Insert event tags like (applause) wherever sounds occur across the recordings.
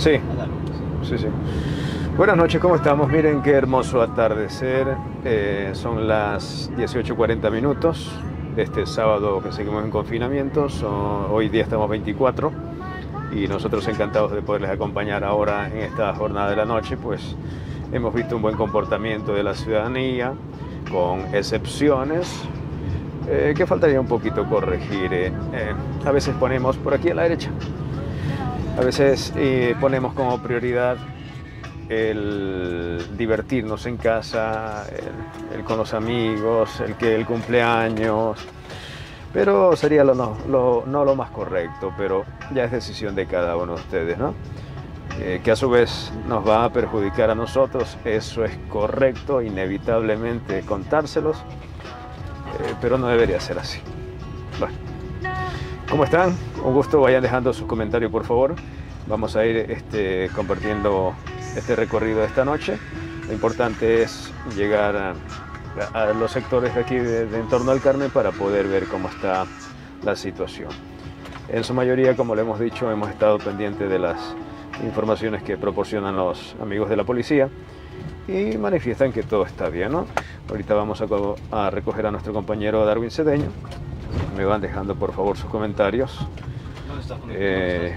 Sí, sí, sí. Buenas noches, ¿cómo estamos? Miren qué hermoso atardecer. Eh, son las 18.40 minutos de este sábado que seguimos en confinamiento. hoy día estamos 24 y nosotros encantados de poderles acompañar ahora en esta jornada de la noche, pues hemos visto un buen comportamiento de la ciudadanía, con excepciones, eh, que faltaría un poquito corregir. Eh, a veces ponemos por aquí a la derecha, a veces ponemos como prioridad el divertirnos en casa, el, con los amigos, el que el cumpleaños, pero sería lo no, lo, más correcto, pero ya es decisión de cada uno de ustedes, ¿no? Eh, que a su vez nos va a perjudicar a nosotros, eso es correcto, inevitablemente contárselos, eh, pero no debería ser así. ¿Cómo están? Un gusto, vayan dejando sus comentarios por favor. Vamos a ir este, compartiendo este recorrido de esta noche. Lo importante es llegar a, los sectores de aquí de, en torno al Carmen para poder ver cómo está la situación. En su mayoría, como le hemos dicho, hemos estado pendientes de las informaciones que proporcionan los amigos de la policía y manifiestan que todo está bien. ¿no? Ahorita vamos a, recoger a nuestro compañero Darwin Cedeño. Me van dejando por favor sus comentarios. Eh,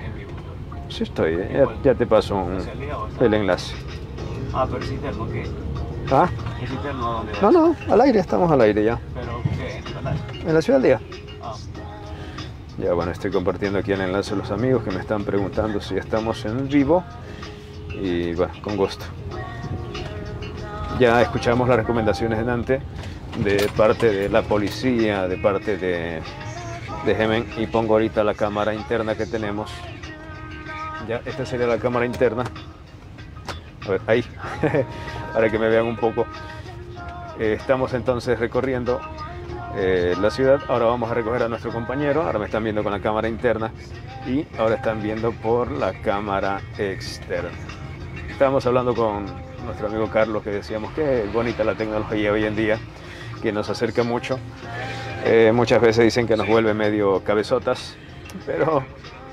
Sí estoy, eh. ya, te paso el enlace. Ah, pero es interno, ¿qué? ¿Ah? ¿Es interno dónde No, no, al aire, estamos al aire ya. ¿Pero qué? ¿En la ciudad del día? Ah. Ya bueno, estoy compartiendo aquí el enlace a los amigos que me están preguntando si estamos en vivo. Y bueno, con gusto. Ya escuchamos las recomendaciones de Dante de parte de la policía, de parte de, de Gemen y pongo ahorita la cámara interna que tenemos ya, esta sería la cámara interna. A ver, ahí, (laughs) para que me vean un poco. Eh, estamos entonces recorriendo eh, la ciudad. Ahora vamos a recoger a nuestro compañero. Ahora me están viendo con la cámara interna y ahora están viendo por la cámara externa. Estábamos hablando con nuestro amigo Carlos que decíamos que bonita la tecnología hoy en día, que nos acerca mucho. Eh, muchas veces dicen que nos vuelve medio cabezotas, pero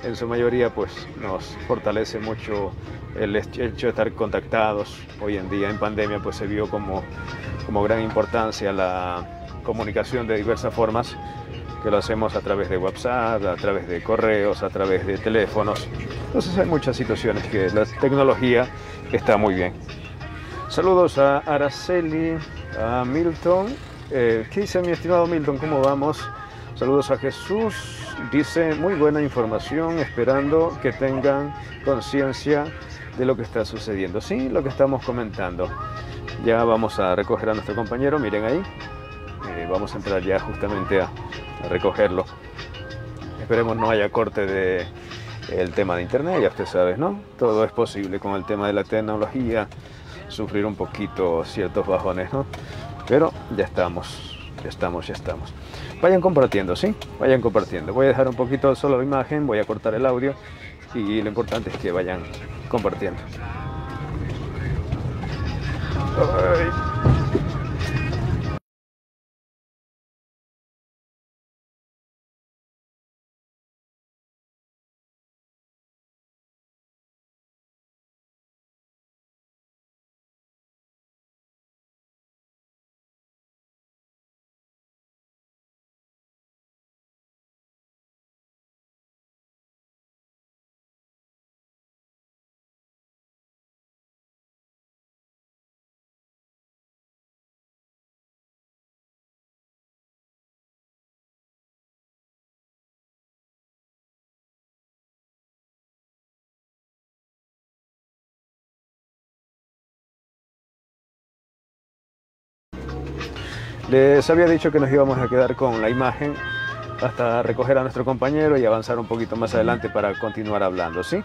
en su mayoría pues nos fortalece mucho el hecho de estar contactados. Hoy en día en pandemia pues se vio como, como gran importancia la comunicación de diversas formas, que lo hacemos a través de WhatsApp, a través de correos, a través de teléfonos. Entonces hay muchas situaciones que la tecnología está muy bien. Saludos a Araceli, a Milton. Eh, ¿Qué dice mi estimado Milton? ¿Cómo vamos? Saludos a Jesús. Dice muy buena información, esperando que tengan conciencia de lo que está sucediendo. Sí, lo que estamos comentando. Ya vamos a recoger a nuestro compañero, miren ahí. Eh, vamos a entrar ya justamente a, recogerlo. Esperemos no haya corte de tema de internet, ya usted sabe, ¿no? Todo es posible con el tema de la tecnología, sufrir un poquito ciertos bajones, ¿no? Pero ya estamos, ya estamos, ya estamos. Vayan compartiendo, ¿sí? Vayan compartiendo. Voy a dejar un poquito solo la imagen, voy a cortar el audio y lo importante es que vayan compartiendo. Les había dicho que nos íbamos a quedar con la imagen hasta recoger a nuestro compañero y avanzar un poquito más adelante para continuar hablando, ¿sí?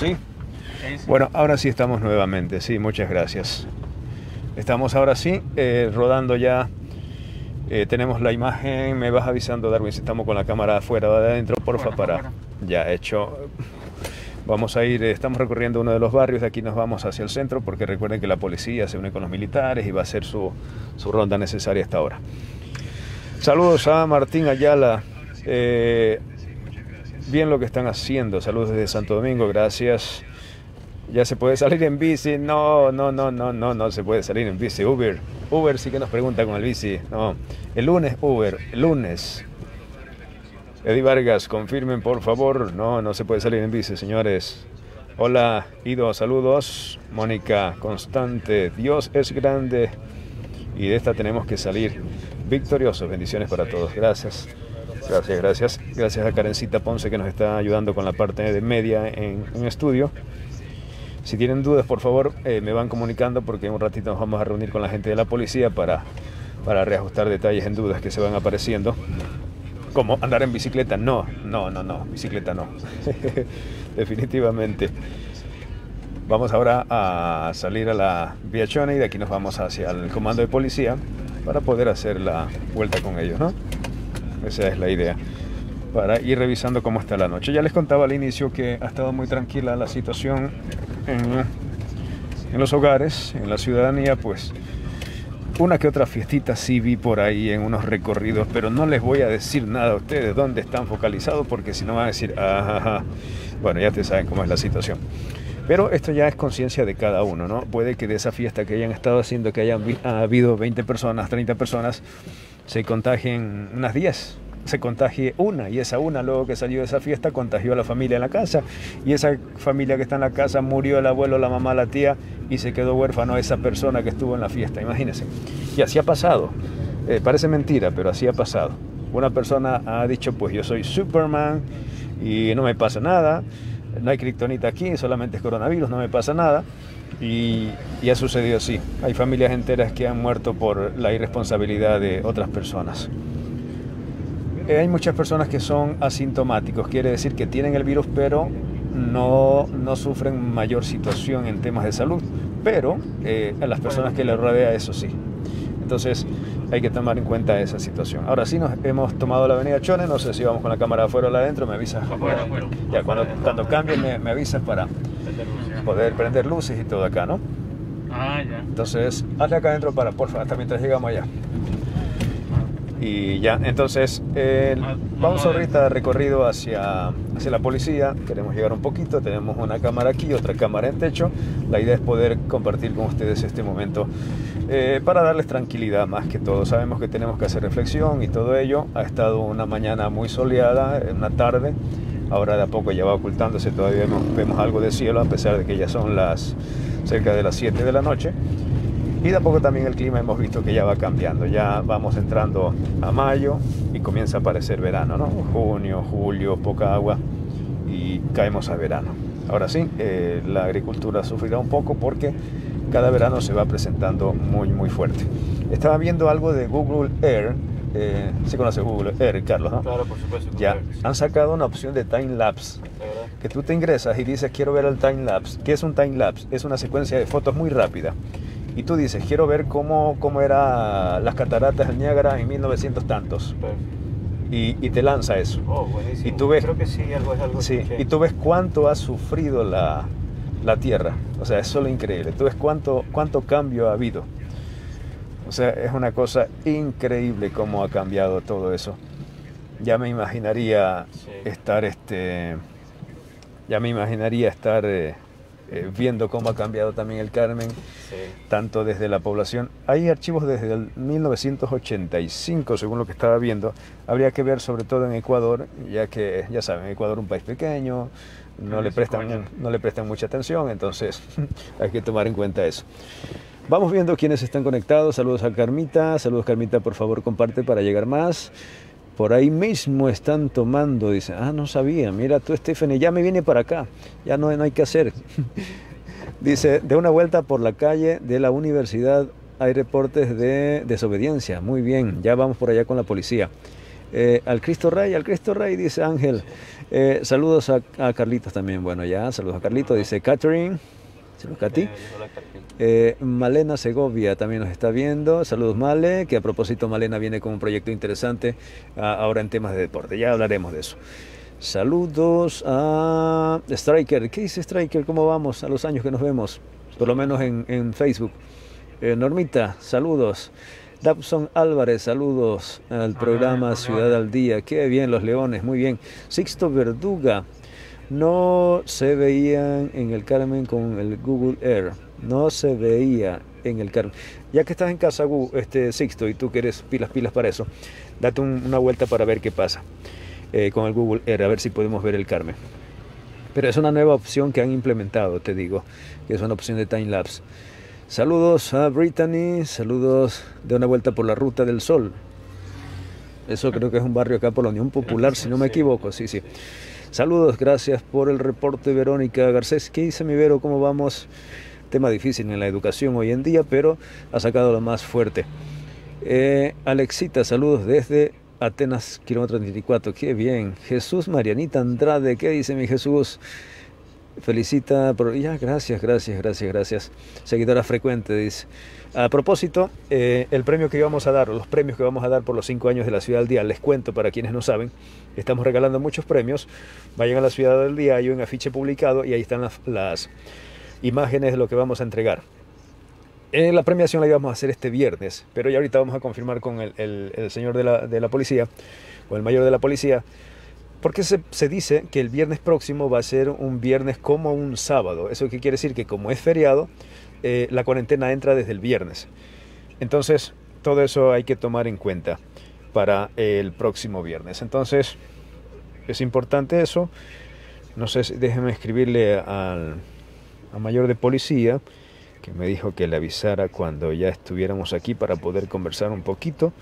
¿Sí? Bueno, ahora sí estamos nuevamente, sí, muchas gracias. Estamos ahora sí eh, rodando ya. Eh, tenemos la imagen, me vas avisando Darwin si estamos con la cámara afuera o de adentro, porfa, para... afuera. Ya hecho. Vamos a ir, eh, estamos recorriendo uno de los barrios, de aquí nos vamos hacia el centro, porque recuerden que la policía se une con los militares y va a hacer su, su ronda necesaria hasta ahora. Saludos a Martín Ayala. Eh, bien lo que están haciendo. Saludos desde Santo Domingo, gracias. Ya se puede salir en bici. No, no, no, no, no, no se puede salir en bici. Uber. Uber sí que nos pregunta con el bici. No. El lunes, Uber. El lunes. Eddie Vargas, confirmen por favor. No, no se puede salir en bici, señores. Hola, Ido, saludos. Mónica, constante. Dios es grande. Y de esta tenemos que salir victoriosos. Bendiciones para todos. Gracias. Gracias, gracias. Gracias a Karencita Ponce que nos está ayudando con la parte de media en, en estudio. Si tienen dudas, por favor, eh, me van comunicando porque en un ratito nos vamos a reunir con la gente de la policía para, para reajustar detalles en dudas que se van apareciendo. Como andar en bicicleta, no, no, no, no, bicicleta no. (laughs) Definitivamente. Vamos ahora a salir a la Vía y de aquí nos vamos hacia el comando de policía para poder hacer la vuelta con ellos, ¿no? Esa es la idea. Para ir revisando cómo está la noche. Ya les contaba al inicio que ha estado muy tranquila la situación en, los hogares, en la ciudadanía, pues una que otra fiestita sí vi por ahí en unos recorridos, pero no les voy a decir nada a ustedes dónde están focalizados porque si no van a decir, "Ah, ajá, bueno, ya te saben cómo es la situación. Pero esto ya es conciencia de cada uno, ¿no? Puede que de esa fiesta que hayan estado haciendo, que hayan habido 20 personas, 30 personas, se contagien unas 10, se contagie una y esa una luego que salió de esa fiesta contagió a la familia en la casa y esa familia que está en la casa murió el abuelo, la mamá, la tía y se quedó huérfano esa persona que estuvo en la fiesta, imagínense. Y así ha pasado. Eh, parece mentira, pero así ha pasado. Una persona ha dicho, pues yo soy Superman y no me pasa nada, no hay kriptonita aquí, solamente es coronavirus, no me pasa nada. Y, y ha sucedido así. Hay familias enteras que han muerto por la irresponsabilidad de otras personas. Eh, hay muchas personas que son asintomáticos, quiere decir que tienen el virus pero no, no sufren mayor situación en temas de salud, pero eh, a las personas que les rodea eso sí. Entonces hay que tomar en cuenta esa situación. Ahora sí nos hemos tomado la avenida Chone, no sé si vamos con la cámara afuera o la adentro, me avisas. Afuera, afuera. Ya, cuando, cuando cambie me, me avisas para poder prender luces y todo acá, ¿no? Ah, ya. Entonces, hazle acá adentro para, porfa, hasta mientras llegamos allá. Y ya, entonces, eh, Ah, vamos vamos ahorita recorrido hacia, hacia la policía. Queremos llegar un poquito. Tenemos una cámara aquí, otra cámara en techo. La idea es poder compartir con ustedes este momento eh, para darles tranquilidad más que todo. Sabemos que tenemos que hacer reflexión y todo ello. Ha estado una mañana muy soleada, una tarde. Ahora de a poco ya va ocultándose. Todavía vemos, vemos algo de cielo, a pesar de que ya son las cerca de las 7 de la noche. Y de a poco también el clima hemos visto que ya va cambiando. Ya vamos entrando a mayo y comienza a aparecer verano, ¿no? Junio, julio, poca agua y caemos a verano. Ahora sí, eh, la agricultura sufrirá un poco porque cada verano se va presentando muy, muy fuerte. Estaba viendo algo de Google Air. Eh, ¿Sí conoce Google Air, Carlos? ¿no? Claro, por supuesto. Ya, sí. han sacado una opción de time lapse que tú te ingresas y dices quiero ver el time lapse. ¿Qué es un time lapse? Es una secuencia de fotos muy rápida. Y tú dices quiero ver cómo, cómo era las cataratas del Niágara en 1900 tantos. Perfecto. Y, y te lanza eso. Oh, buenísimo. Y tú ves- Creo que sí, algo es algo Sí, y tú ves cuánto ha sufrido la, la Tierra. O sea, es solo increíble. Tú ves cuánto, cuánto cambio ha habido. O sea, es una cosa increíble cómo ha cambiado todo eso. Ya me imaginaría Sí. estar, este, ya me imaginaría estar eh, eh, viendo cómo ha cambiado también el Carmen, Sí. tanto desde la población. Hay archivos desde el 1985, según lo que estaba viendo. Habría que ver sobre todo en Ecuador, ya que, ya saben, Ecuador es un país pequeño, no le prestan, no le prestan mucha atención, entonces (laughs) hay que tomar en cuenta eso. Vamos viendo quiénes están conectados. Saludos a Carmita. Saludos Carmita, por favor comparte para llegar más. Por ahí mismo están tomando, dice, ah, no sabía, mira tú, Stephanie, ya me viene para acá, ya no, no hay que hacer. (laughs) dice, de una vuelta por la calle de la universidad hay reportes de desobediencia, muy bien, ya vamos por allá con la policía. Eh, al Cristo Rey, al Cristo Rey, dice Ángel. Eh, saludos a, a Carlitos también. Bueno, ya, saludos a Carlitos, dice Catherine. Saludos a ti. Eh, Malena Segovia también nos está viendo. Saludos Male, que a propósito Malena viene con un proyecto interesante ah, ahora en temas de deporte. Ya hablaremos de eso. Saludos a Striker. ¿Qué dice Striker? ¿Cómo vamos a los años que nos vemos? Por lo menos en, en Facebook. Eh, Normita, saludos. Dabson Álvarez, saludos al programa Ciudad al Día. Qué bien, los leones, muy bien. Sixto Verduga, no se veían en el Carmen con el Google Air. No se veía en el Carmen. Ya que estás en casa, este Sixto, y tú que eres pilas, pilas para eso, date un- una vuelta para ver qué pasa eh, con el Google Air, a ver si podemos ver el Carmen. Pero es una nueva opción que han implementado, te digo, que es una opción de time lapse. Saludos a Brittany, saludos de una vuelta por la Ruta del Sol. Eso creo que es un barrio acá por la Unión Popular, si no me equivoco, sí, sí. Saludos, gracias por el reporte, Verónica Garcés. ¿Qué dice mi Vero? ¿Cómo vamos? Tema difícil en la educación hoy en día, pero ha sacado lo más fuerte. Eh, Alexita, saludos desde Atenas, kilómetro 34. Qué bien. Jesús Marianita Andrade, ¿qué dice mi Jesús? Felicita por... Ya, gracias, gracias, gracias, gracias. Seguidora frecuente, dice. A propósito, eh, el premio que íbamos a dar, los premios que vamos a dar por los cinco años de la Ciudad del Día, les cuento para quienes no saben, estamos regalando muchos premios. Vayan a la Ciudad del Día, hay un afiche publicado y ahí están las, imágenes de lo que vamos a entregar. Eh, la premiación la íbamos a hacer este viernes, pero ya ahorita vamos a confirmar con el señor de la, de la policía, o el mayor de la policía, porque se, dice que el viernes próximo va a ser un viernes como un sábado. ¿Eso quiere decir? Que como es feriado, eh, la cuarentena entra desde el viernes. Entonces, todo eso hay que tomar en cuenta para el próximo viernes. Entonces, es importante eso. No sé, si- déjeme escribirle al mayor de policía que me dijo que le avisara cuando ya estuviéramos aquí para poder conversar un poquito,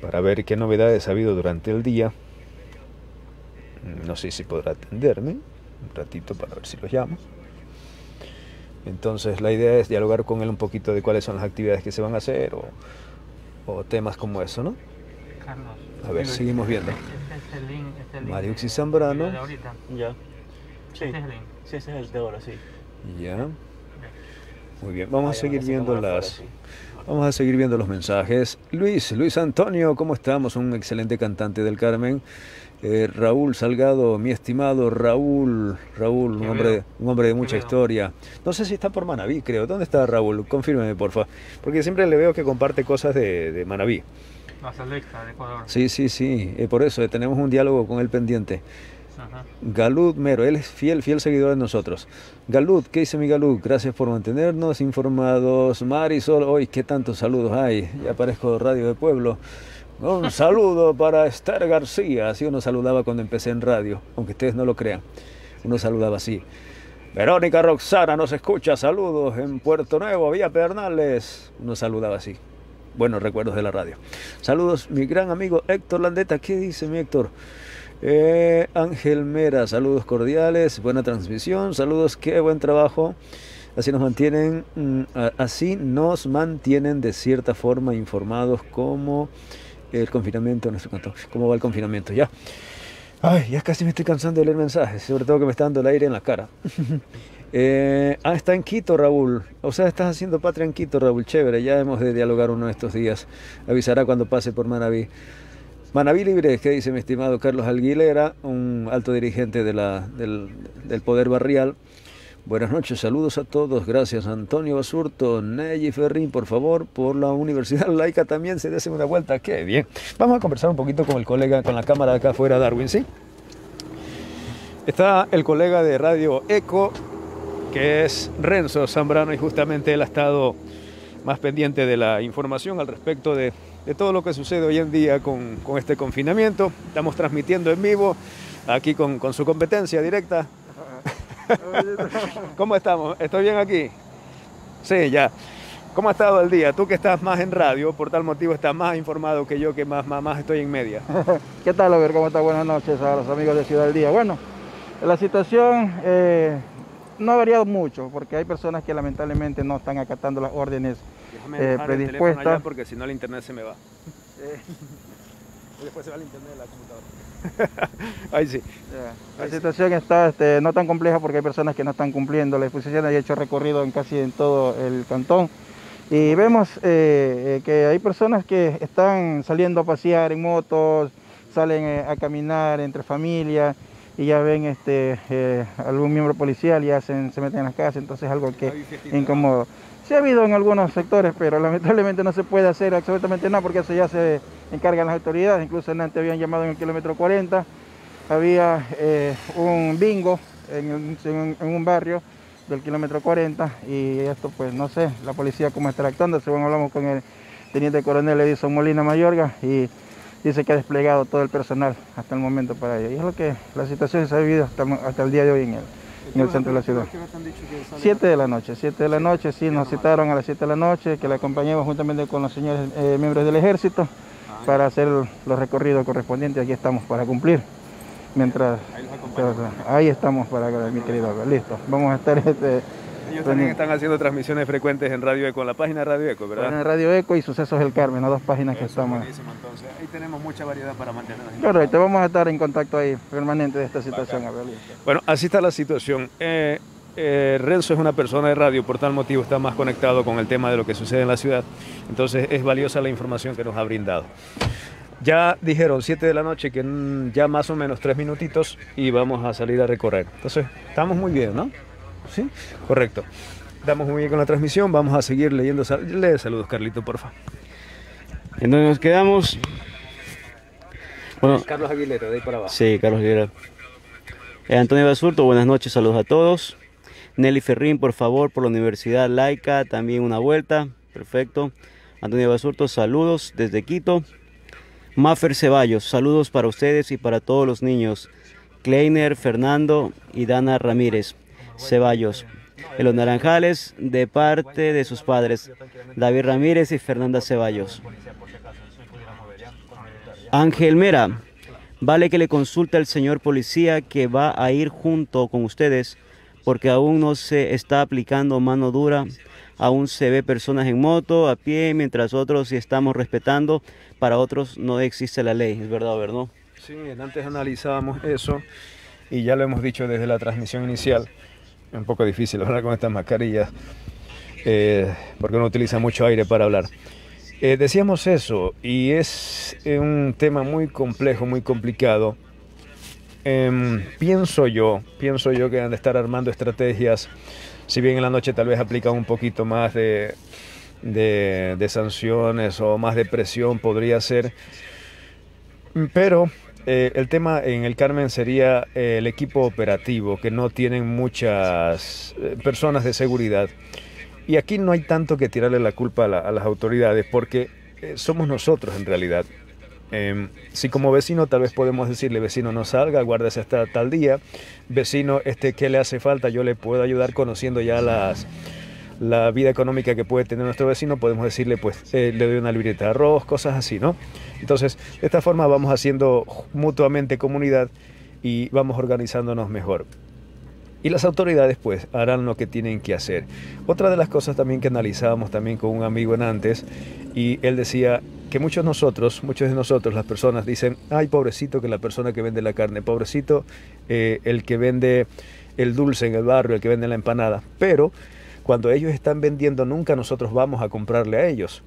para ver qué novedades ha habido durante el día. No sé si podrá atenderme un ratito para ver si los llamo. Entonces la idea es dialogar con él un poquito de cuáles son las actividades que se van a hacer o, o temas como eso, ¿no? Carlos. A ver, digo, seguimos viendo. Este es el link. Este es el link Mariuxi de- Zambrano. de ahorita. Ya. Sí. Este es el link. Sí, ese es el de ahora, sí. Ya. Muy bien, vamos a seguir viendo las... Vamos a seguir viendo los mensajes. Luis, Luis Antonio, ¿cómo estamos? Un excelente cantante del Carmen. Eh, Raúl Salgado, mi estimado Raúl, Raúl, un hombre, un hombre de mucha historia. No sé si está por Manaví, creo. ¿Dónde está Raúl? Confírmeme, por favor. Porque siempre le veo que comparte cosas de, de Manaví. La selecta de Ecuador. Sí, sí, sí. eh, por eso eh, tenemos un diálogo con él pendiente. Ajá. Galud Mero, él es fiel, fiel seguidor de nosotros. Galud, ¿qué dice mi Galud? Gracias por mantenernos informados. Marisol, hoy qué tantos saludos hay. Ya aparezco Radio de Pueblo. Un saludo para Esther García. Así uno saludaba cuando empecé en radio, aunque ustedes no lo crean. Uno saludaba así. Verónica Roxana nos escucha. Saludos en Puerto Nuevo, Villa Pedernales. Uno saludaba así. Buenos recuerdos de la radio. Saludos, mi gran amigo Héctor Landeta. ¿Qué dice mi Héctor? Eh, Ángel Mera, saludos cordiales, buena transmisión, saludos, qué buen trabajo. Así nos mantienen, mm, así nos mantienen de cierta forma informados como el confinamiento, nuestro canto, cómo va el confinamiento, ya. Ay, ya casi me estoy cansando de leer mensajes, sobre todo que me está dando el aire en la cara. (laughs) Eh, ah, está en Quito, Raúl. O sea, estás haciendo patria en Quito, Raúl. Chévere, ya hemos de dialogar uno de estos días. Avisará cuando pase por Manaví. Manaví Libre, ¿qué dice mi estimado Carlos Alguilera, un alto dirigente del, del Poder Barrial? Buenas noches, saludos a todos, gracias Antonio Basurto, Neji Ferrín, por favor, por la Universidad Laica también se dese una vuelta, qué bien. Vamos a conversar un poquito con el colega, con la cámara acá afuera, Darwin, ¿sí? Está el colega de Radio Eco, que es Renzo Zambrano, y justamente él ha estado más pendiente de la información al respecto de, todo lo que sucede hoy en día con, este confinamiento. Estamos transmitiendo en vivo aquí con su competencia directa. (laughs) ¿Cómo estamos? ¿Estoy bien aquí? Sí, ya. ¿Cómo ha estado el día? Tú que estás más en radio, por tal motivo estás más informado que yo que más, más, más estoy en media. (laughs) ¿Qué tal, Over? ¿Cómo está? Buenas noches a los amigos de Ciudad del Día. Bueno, la situación eh, no ha variado mucho porque hay personas que lamentablemente no están acatando las órdenes Déjame Eh, dejar el teléfono predispuesta. allá porque si no el internet se me va. (laughs) Y después se va al internet de la computadora. (laughs) Ahí sí. La situación está este, no tan compleja porque hay personas que no están cumpliendo la disposición. He hecho recorrido en casi en todo el cantón. Y vemos eh, eh, que hay personas que están saliendo a pasear en motos, salen eh, a caminar entre familias y ya ven este, eh, algún miembro policial y hacen, se meten en las casas, entonces es algo que Hay incomodo. Sí ha habido en algunos sectores, pero lamentablemente no se puede hacer absolutamente nada porque eso ya se encargan las autoridades. Incluso antes habían llamado en el kilómetro 40, había eh, un bingo en, un- barrio del kilómetro 40 y esto pues no sé, la policía cómo está actuando, según hablamos con el teniente coronel Edison Molina Mayorga y dice que ha desplegado todo el personal hasta el momento para ello. Y es lo que la situación se ha vivido hasta, el día de hoy en el, en el centro de la ciudad. 7 de la noche, 7 de la noche, sí, nos citaron a las 7 de la noche, que la acompañemos juntamente con los señores eh, miembros del ejército para hacer los recorridos correspondientes. Aquí estamos para cumplir. Mientras Ahí los acompañamos. ahí estamos para mi querido. Listo. Vamos a estar este, Ellos también están haciendo transmisiones frecuentes en Radio Eco, en la página Radio Eco, ¿verdad? en Radio Eco y Sucesos del Carmen, las dos páginas que Eso estamos. buenísimo, entonces. Ahí tenemos mucha variedad para mantenernos. Correcto, vamos a estar en contacto ahí permanente de esta situación. Bueno, así está la situación. Eh, eh, Renzo es una persona de radio, por tal motivo está más conectado con el tema de lo que sucede en la ciudad. Entonces es valiosa la información que nos ha brindado. Ya dijeron 7 de la noche que ya más o menos 3 minutitos y vamos a salir a recorrer. Entonces estamos muy bien, ¿no? Sí, correcto. Estamos muy bien con la transmisión, vamos a seguir leyendo. sal- Lee saludos, Carlito, por favor. ¿En dónde nos quedamos? Bueno, Carlos Aguilera, de ahí para abajo. sí, Carlos Rivera. Eh, Antonio Basurto, buenas noches, saludos a todos. Nelly Ferrín, por favor, por la Universidad Laica, también una vuelta. Perfecto. Antonio Basurto, saludos desde Quito. Maffer Ceballos, saludos para ustedes y para todos los niños. Kleiner, Fernando y Dana Ramírez. Ceballos. En los Naranjales, de parte de sus padres, David Ramírez y Fernanda Ceballos. Ángel Mera, vale que le consulte al señor policía que va a ir junto con ustedes porque aún no se está aplicando mano dura, aún se ve personas en moto, a pie, mientras otros sí estamos respetando, para otros no existe la ley, es verdad, ¿verdad? Sí, antes analizábamos eso y ya lo hemos dicho desde la transmisión inicial. Es un poco difícil hablar con estas mascarillas eh, porque uno utiliza mucho aire para hablar. Eh, decíamos eso y es eh, un tema muy complejo, muy complicado. Em, pienso yo, pienso yo que han de estar armando estrategias, si bien en la noche tal vez aplican un poquito más de sanciones o más de presión, podría ser. Pero eh, el tema en el Carmen sería eh, el equipo operativo, que no tienen muchas eh, personas de seguridad. Y aquí no hay tanto que tirarle la culpa a, a las autoridades, porque somos nosotros en realidad. Em, si como vecino tal vez podemos decirle, vecino no salga, guárdese hasta tal día, vecino, este, ¿qué le hace falta? Yo le puedo ayudar conociendo ya las, la vida económica que puede tener nuestro vecino, podemos decirle, pues eh, le doy una libreta de arroz, cosas así, ¿no? Entonces, de esta forma vamos haciendo mutuamente comunidad y vamos organizándonos mejor. Y las autoridades pues harán lo que tienen que hacer. Otra de las cosas también que analizábamos también con un amigo en antes y él decía que muchos nosotros, muchos de nosotros, las personas dicen, ay pobrecito que la persona que vende la carne, pobrecito eh, el que vende el dulce en el barrio, el que vende la empanada. Pero cuando ellos están vendiendo nunca nosotros vamos a comprarle a ellos.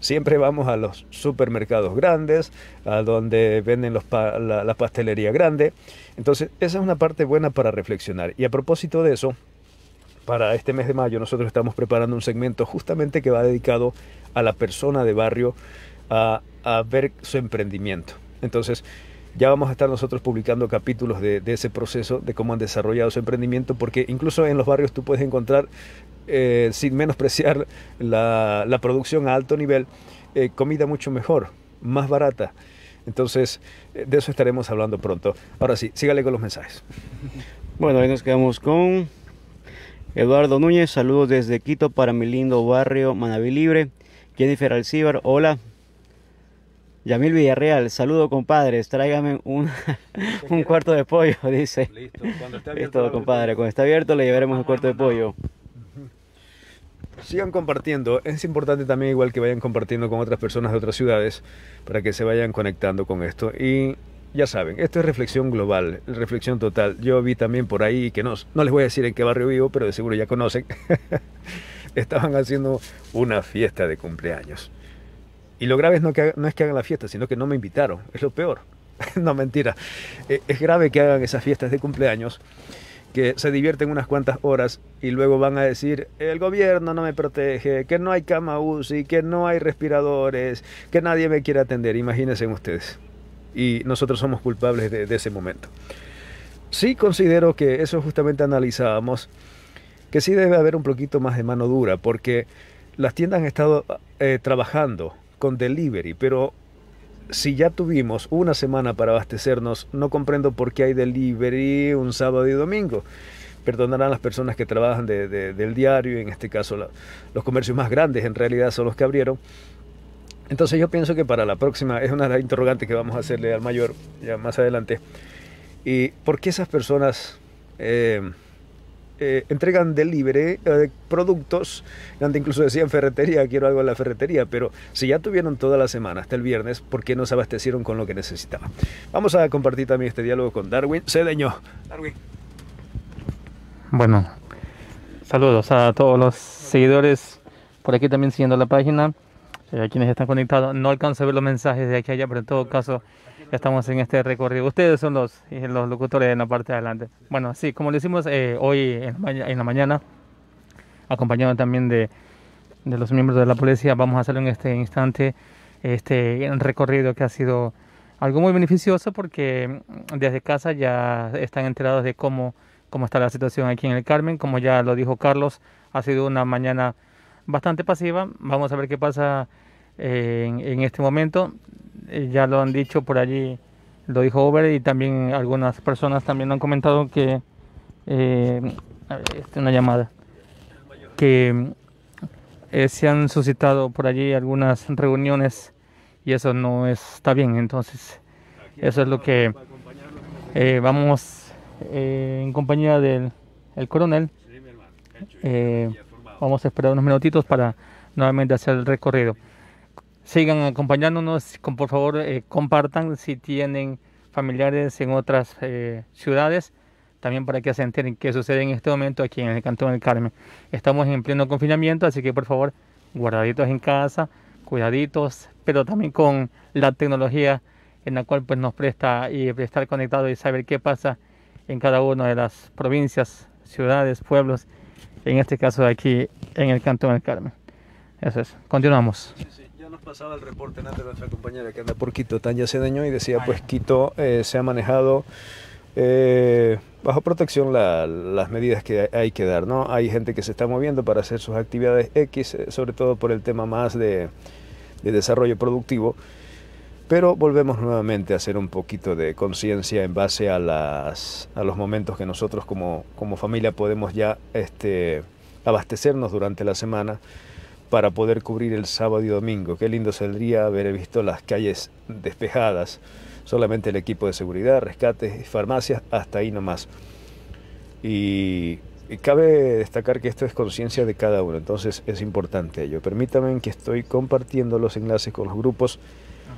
Siempre vamos a los supermercados grandes, a donde venden los la, pastelería grande. Entonces, esa es una parte buena para reflexionar. Y a propósito de eso, para este mes de mayo nosotros estamos preparando un segmento justamente que va dedicado a la persona de barrio a, a ver su emprendimiento. Entonces, ya vamos a estar nosotros publicando capítulos de ese proceso, de cómo han desarrollado su emprendimiento, porque incluso en los barrios tú puedes encontrar, eh, sin menospreciar la, la producción a alto nivel, eh, comida mucho mejor, más barata. Entonces, eh, de eso estaremos hablando pronto. Ahora sí, sígale con los mensajes. Bueno, ahí nos quedamos con Eduardo Núñez, saludos desde Quito para mi lindo barrio Manaví Libre. Jennifer Alcíbar, hola. Yamil Villarreal, saludo compadres, tráigame un, (laughs) un cuarto de pollo, (laughs) dice. Listo, cuando esté Listo, compadre, cuando está abierto le llevaremos un cuarto de pollo. Sigan compartiendo. Es importante también igual que vayan compartiendo con otras personas de otras ciudades para que se vayan conectando con esto. Y ya saben, esto es reflexión global, reflexión total. Yo vi también por ahí que no, no les voy a decir en qué barrio vivo, pero de seguro ya conocen. (laughs) Estaban haciendo una fiesta de cumpleaños. Y lo grave no, que, no es que hagan la fiesta, sino que no me invitaron. Es lo peor. (laughs) no, mentira. Eh, es grave que hagan esas fiestas de cumpleaños que se divierten unas cuantas horas y luego van a decir, el gobierno no me protege, que no hay cama UCI, que no hay respiradores, que nadie me quiere atender, imagínense ustedes. Y nosotros somos culpables de, ese momento. Sí considero que eso justamente analizábamos, que sí debe haber un poquito más de mano dura, porque las tiendas han estado eh, trabajando con delivery, pero si ya tuvimos una semana para abastecernos, no comprendo por qué hay delivery un sábado y domingo. Perdonarán las personas que trabajan de, de, del diario, en este caso los comercios más grandes en realidad son los que abrieron. Entonces yo pienso que para la próxima, es una interrogantes que vamos a hacerle al mayor ya más adelante, y por qué esas personas eh, eh, entregan eh, productos, donde incluso decían ferretería, quiero algo en la ferretería, pero si ya tuvieron toda la semana hasta el viernes, ¿por qué no se abastecieron con lo que necesitaban? Vamos a compartir también este diálogo con Darwin Cedeño. Darwin. Bueno, saludos a todos los seguidores por aquí también siguiendo la página, eh, a quienes están conectados. No alcanzo a ver los mensajes de aquí allá, pero en todo caso estamos en este recorrido. Ustedes son los, eh, los locutores en la parte de adelante. Bueno, sí, como lo hicimos eh, hoy en, en, la mañana, acompañado también de, de, los miembros de la policía, vamos a hacer en este instante este recorrido que ha sido algo muy beneficioso porque desde casa ya están enterados de cómo, cómo está la situación aquí en el Carmen. Como ya lo dijo Carlos, ha sido una mañana bastante pasiva. Vamos a ver qué pasa eh, en, en este momento ya lo han dicho por allí, lo dijo Over y también algunas personas también han comentado que eh, una llamada que eh, se han suscitado por allí algunas reuniones y eso no está bien. Entonces eso es lo que eh, vamos en compañía del el coronel vamos a esperar unos minutitos para nuevamente hacer el recorrido sigan acompañándonos, con, por favor eh, compartan si tienen familiares en otras eh, ciudades, también para que se enteren qué sucede en este momento aquí en el Cantón del Carmen. Estamos en pleno confinamiento, así que por favor guardaditos en casa, cuidaditos, pero también con la tecnología en la cual pues nos presta y estar conectado y saber qué pasa en cada una de las provincias, ciudades, pueblos, en este caso de aquí en el Cantón del Carmen. Eso es. Continuamos pasaba el reporte antes de nuestra compañera que anda por Quito, Tanya Cedeño, y decía, pues Quito eh, se ha manejado eh, bajo protección la, las medidas que hay que dar, ¿no? Hay gente que se está moviendo para hacer sus actividades X, eh, sobre todo por el tema más de, de desarrollo productivo, pero volvemos nuevamente a hacer un poquito de conciencia en base a, las, a los momentos que nosotros como, como familia podemos ya este, abastecernos durante la semana para poder cubrir el sábado y domingo. Qué lindo saldría haber visto las calles despejadas, solamente el equipo de seguridad, rescates y farmacias, hasta ahí nomás. Y, y cabe destacar que esto es conciencia de cada uno, entonces es importante ello. Permítanme que estoy compartiendo los enlaces con los grupos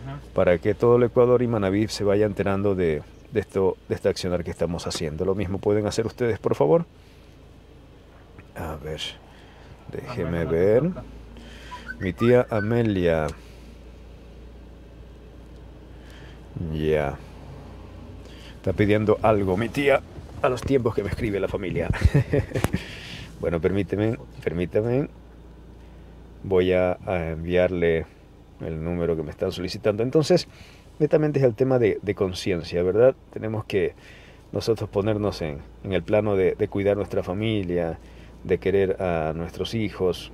Ajá. para que todo el Ecuador y Manaví se vaya enterando de, de, esto, de este accionar que estamos haciendo. Lo mismo pueden hacer ustedes, por favor. A ver, déjeme ver. Mi tía Amelia. Ya. Está pidiendo algo mi tía a los tiempos que me escribe la familia. (laughs) bueno, permíteme, permítame. Voy a, enviarle el número que me están solicitando. Entonces, netamente es el tema de, de conciencia, ¿verdad? Tenemos que nosotros ponernos en, en el plano de, de cuidar nuestra familia, de querer a nuestros hijos,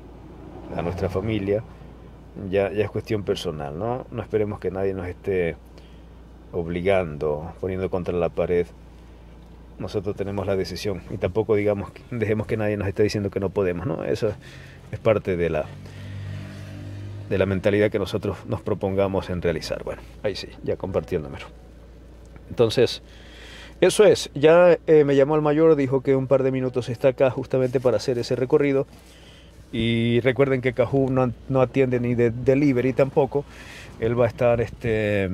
a nuestra familia, ya, ya es cuestión personal, ¿no? No esperemos que nadie nos esté obligando, poniendo contra la pared. Nosotros tenemos la decisión y tampoco digamos, (laughs) dejemos que nadie nos esté diciendo que no podemos, ¿no? Eso es parte de la de la mentalidad que nosotros nos propongamos en realizar. Bueno, ahí sí, ya compartiéndomelo. Entonces, eso es, ya eh, me llamó el mayor, dijo que un par de minutos está acá justamente para hacer ese recorrido Y recuerden que Cajú no, no atiende ni de delivery tampoco. Él va a estar este,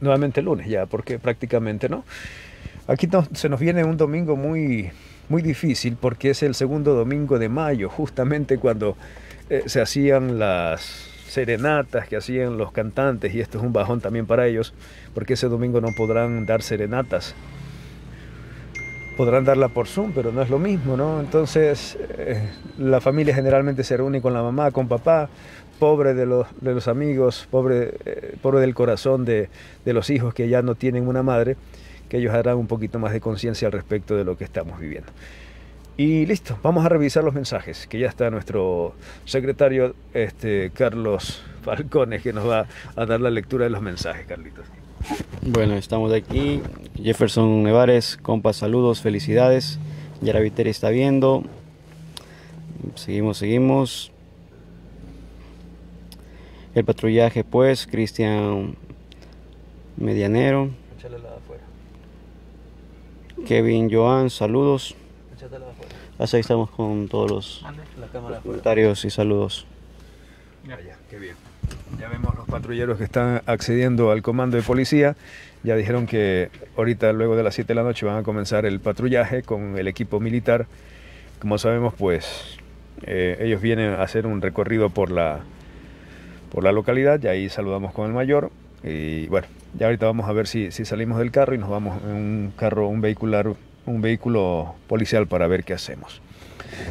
nuevamente el lunes ya, porque prácticamente no. Aquí no, se nos viene un domingo muy, muy difícil porque es el segundo domingo de mayo, justamente cuando eh, se hacían las serenatas que hacían los cantantes y esto es un bajón también para ellos porque ese domingo no podrán dar serenatas podrán darla por Zoom, pero no es lo mismo, ¿no? Entonces, eh, la familia generalmente se reúne con la mamá, con papá, pobre de los, de los amigos, pobre, eh, pobre del corazón de, de los hijos que ya no tienen una madre, que ellos harán un poquito más de conciencia al respecto de lo que estamos viviendo. Y listo, vamos a revisar los mensajes, que ya está nuestro secretario este, Carlos Falcones, que nos va a dar la lectura de los mensajes, Carlitos. Bueno, estamos aquí. Jefferson Nevares, compas, saludos, felicidades. Yara Viteri está viendo. Seguimos, seguimos. El patrullaje, pues, Cristian Medianero. Kevin Joan, saludos. Así estamos con todos los, comentarios y saludos. Ya, ya, qué bien. Ya vemos los patrulleros que están accediendo al comando de policía. Ya dijeron que ahorita, luego de las 7 de la noche, van a comenzar el patrullaje con el equipo militar. Como sabemos, pues eh, ellos vienen a hacer un recorrido por la, por la localidad y ahí saludamos con el mayor. Y bueno, ya ahorita vamos a ver si, si salimos del carro y nos vamos en un carro, un vehicular, un vehículo policial para ver qué hacemos.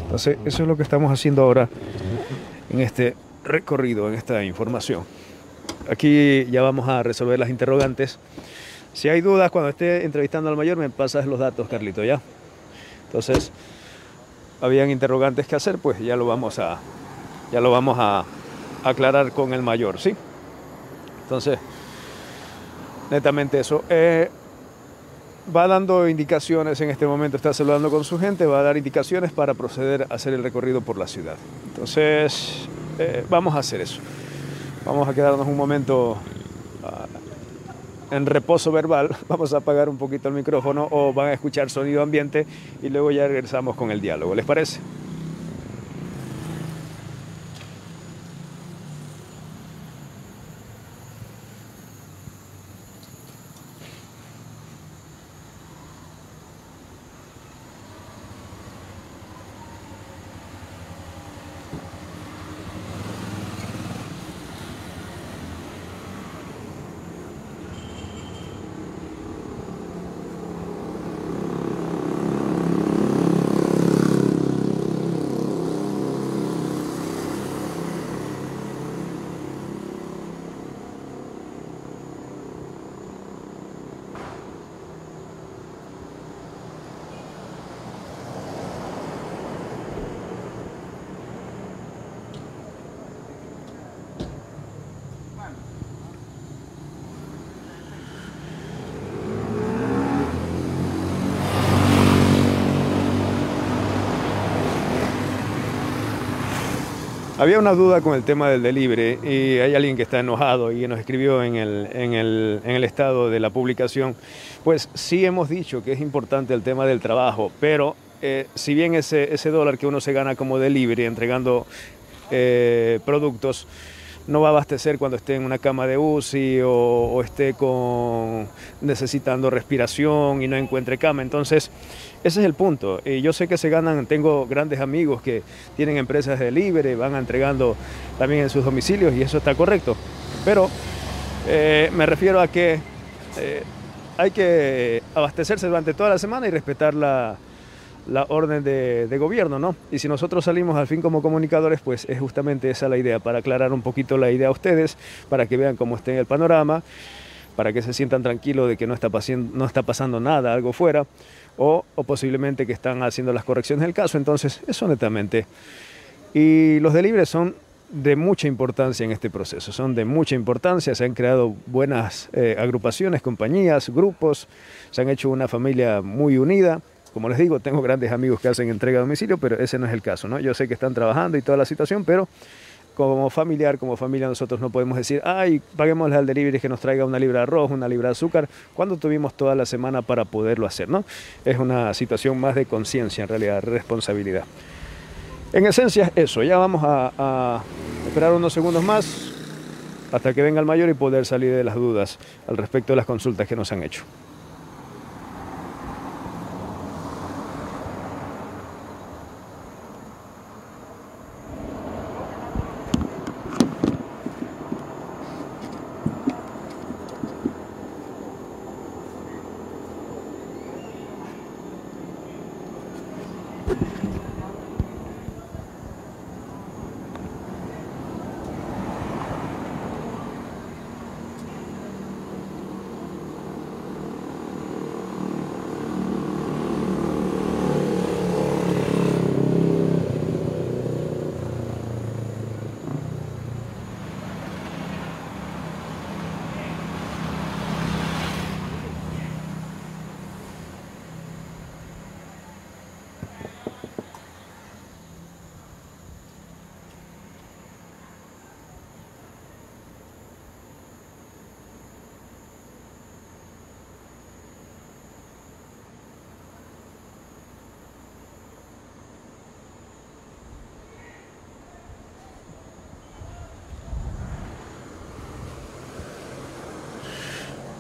Entonces, eso es lo que estamos haciendo ahora en este recorrido, en esta información. Aquí ya vamos a resolver las interrogantes. Si hay dudas cuando esté entrevistando al mayor, me pasas los datos, Carlito, ¿ya? Entonces, habían interrogantes que hacer, pues ya lo vamos a, ya lo vamos a aclarar con el mayor, ¿sí? Entonces, netamente eso. Eh, va dando indicaciones en este momento, está saludando con su gente, va a dar indicaciones para proceder a hacer el recorrido por la ciudad. Entonces, eh, vamos a hacer eso. Vamos a quedarnos un momento uh, en reposo verbal, (laughs) vamos a apagar un poquito el micrófono o van a escuchar sonido ambiente y luego ya regresamos con el diálogo. ¿Les parece? Había una duda con el tema del delivery y hay alguien que está enojado y nos escribió en el, en el, en el estado de la publicación. Pues sí hemos dicho que es importante el tema del trabajo, pero eh, si bien ese, ese dólar que uno se gana como delivery entregando eh, productos, no va a abastecer cuando esté en una cama de UCI o, o, esté con, necesitando respiración y no encuentre cama. Entonces, ese es el punto. Y yo sé que se ganan, tengo grandes amigos que tienen empresas de delivery, van entregando también en sus domicilios y eso está correcto. Pero eh, me refiero a que eh, hay que abastecerse durante toda la semana y respetar la, la orden de, gobierno, ¿no? Y si nosotros salimos al fin como comunicadores, pues es justamente esa la idea, para aclarar un poquito la idea a ustedes, para que vean cómo está el panorama, para que se sientan tranquilos de que no está, no está pasando nada, algo fuera, o, posiblemente que están haciendo las correcciones del caso. Entonces, eso netamente. Y los delibres son de mucha importancia en este proceso, son de mucha importancia, se han creado buenas eh, agrupaciones, compañías, grupos, se han hecho una familia muy unida. Como les digo, tengo grandes amigos que hacen entrega a domicilio, pero ese no es el caso, ¿no? Yo sé que están trabajando y toda la situación, pero como familiar, como familia, nosotros no podemos decir, ay, paguémosle al delivery que nos traiga una libra de arroz, una libra de azúcar, cuando tuvimos toda la semana para poderlo hacer, ¿no? Es una situación más de conciencia, en realidad, responsabilidad. En esencia, eso. Ya vamos a esperar unos segundos más hasta que venga el mayor y poder salir de las dudas al respecto de las consultas que nos han hecho.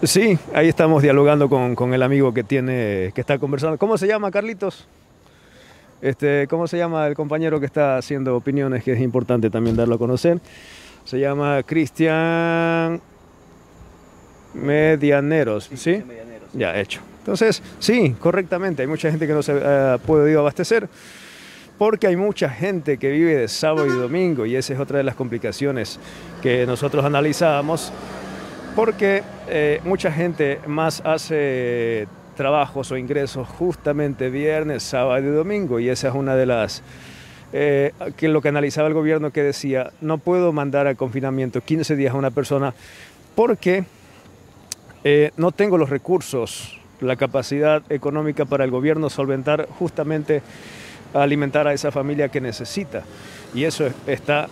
Sí, ahí estamos dialogando con, con, el amigo que tiene, que está conversando. ¿Cómo se llama, Carlitos? Este, ¿Cómo se llama el compañero que está haciendo opiniones, que es importante también darlo a conocer? Se llama Cristian Medianeros, ¿sí? Medianeros. Ya, hecho. Entonces, sí, correctamente, hay mucha gente que no se ha podido abastecer porque hay mucha gente que vive de sábado y domingo y esa es otra de las complicaciones que nosotros analizamos porque eh, mucha gente más hace trabajos o ingresos justamente viernes, sábado y domingo y esa es una de las eh, que lo que analizaba el gobierno que decía no puedo mandar al confinamiento 15 días a una persona porque eh, no tengo los recursos, la capacidad económica para el gobierno solventar justamente alimentar a esa familia que necesita y eso está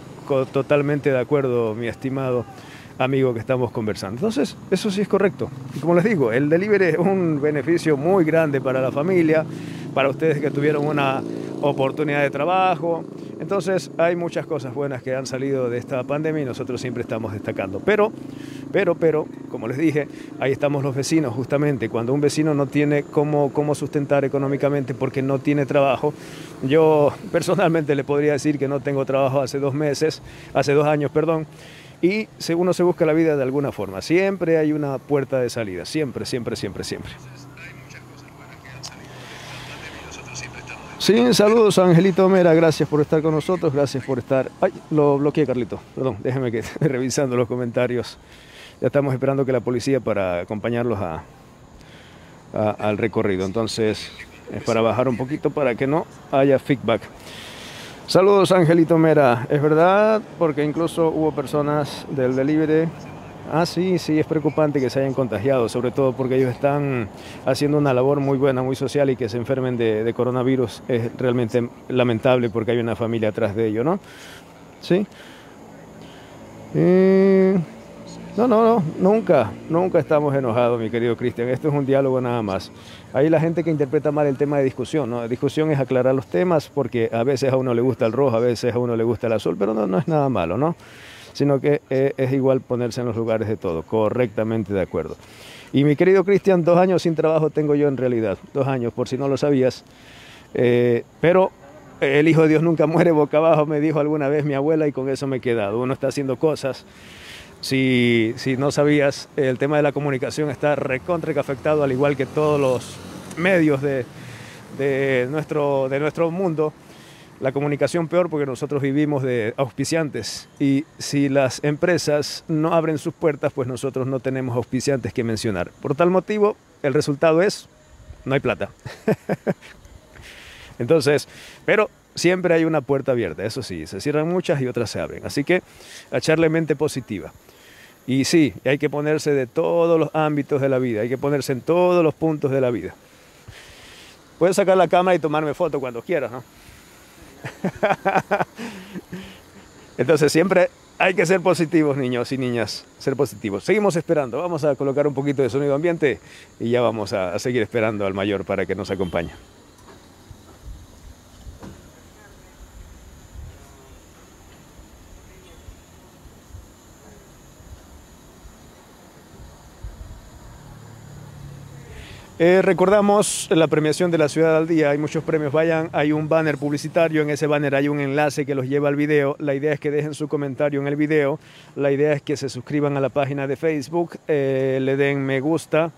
totalmente de acuerdo mi estimado amigo que estamos conversando. Entonces, eso sí es correcto. Y como les digo, el delivery es un beneficio muy grande para la familia, para ustedes que tuvieron una oportunidad de trabajo. Entonces, hay muchas cosas buenas que han salido de esta pandemia y nosotros siempre estamos destacando. Pero, pero, pero, como les dije, ahí estamos los vecinos justamente. Cuando un vecino no tiene cómo, cómo sustentar económicamente porque no tiene trabajo, yo personalmente le podría decir que no tengo trabajo hace dos meses, hace dos años, perdón y uno se busca la vida de alguna forma. Siempre hay una puerta de salida, siempre, siempre, siempre, siempre. Sí, saludos a Angelito Mera, gracias por estar con nosotros, gracias por estar... Ay, lo bloqueé Carlito, perdón, (laughs) déjeme que esté revisando los comentarios. Ya estamos esperando que la policía para acompañarlos a, al recorrido, entonces es para bajar un poquito para que no haya feedback. Saludos Angelito Mera, es verdad, porque incluso hubo personas del delivery. Ah, sí, sí, es preocupante que se hayan contagiado, sobre todo porque ellos están haciendo una labor muy buena, muy social y que se enfermen de, coronavirus es realmente lamentable porque hay una familia atrás de ello, ¿no? Sí. Eh, no, no, no, nunca, nunca estamos enojados, mi querido Cristian. Esto es un diálogo nada más. Hay la gente que interpreta mal el tema de discusión, ¿no? La discusión es aclarar los temas porque a veces a uno le gusta el rojo, a veces a uno le gusta el azul, pero no, no es nada malo, ¿no? Sino que eh, es igual ponerse en los lugares de todo, correctamente de acuerdo. Y mi querido Cristian, dos años sin trabajo tengo yo en realidad, dos años, por si no lo sabías. Eh, pero el Hijo de Dios nunca muere boca abajo, me dijo alguna vez mi abuela, y con eso me he quedado. Uno está haciendo cosas si, no sabías, el tema de la comunicación está recontra afectado, al igual que todos los medios de, nuestro, de nuestro mundo. La comunicación peor porque nosotros vivimos de auspiciantes y si las empresas no abren sus puertas, pues nosotros no tenemos auspiciantes que mencionar. Por tal motivo, el resultado es, no hay plata. (laughs) Entonces, pero siempre hay una puerta abierta, eso sí, se cierran muchas y otras se abren. Así que a echarle mente positiva. Y sí, hay que ponerse de todos los ámbitos de la vida, hay que ponerse en todos los puntos de la vida. Puedes sacar la cámara y tomarme foto cuando quieras, ¿no? (laughs) Entonces siempre hay que ser positivos, niños y niñas, ser positivos. Seguimos esperando, vamos a colocar un poquito de sonido ambiente y ya vamos a, a seguir esperando al mayor para que nos acompañe. Eh, recordamos la premiación de la ciudad al día, hay muchos premios, vayan, hay un banner publicitario, en ese banner hay un enlace que los lleva al video, la idea es que dejen su comentario en el video, la idea es que se suscriban a la página de Facebook, eh, le den me gusta,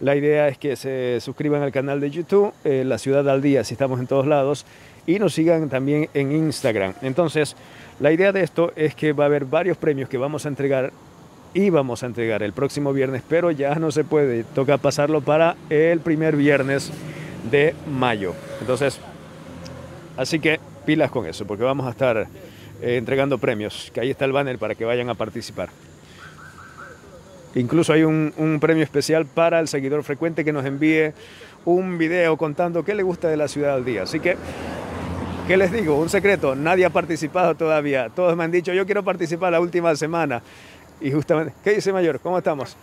la idea es que se suscriban al canal de YouTube, eh, La Ciudad al Día, si estamos en todos lados, y nos sigan también en Instagram. Entonces, la idea de esto es que va a haber varios premios que vamos a entregar íbamos a entregar el próximo viernes, pero ya no se puede, toca pasarlo para el primer viernes de mayo. Entonces, así que pilas con eso, porque vamos a estar eh, entregando premios, que ahí está el banner para que vayan a participar. Incluso hay un, un, premio especial para el seguidor frecuente que nos envíe un video contando qué le gusta de la ciudad al día. Así que, ¿qué les digo? Un secreto, nadie ha participado todavía. Todos me han dicho, yo quiero participar la última semana. Y justamente, ¿qué dice Mayor? ¿Cómo estamos?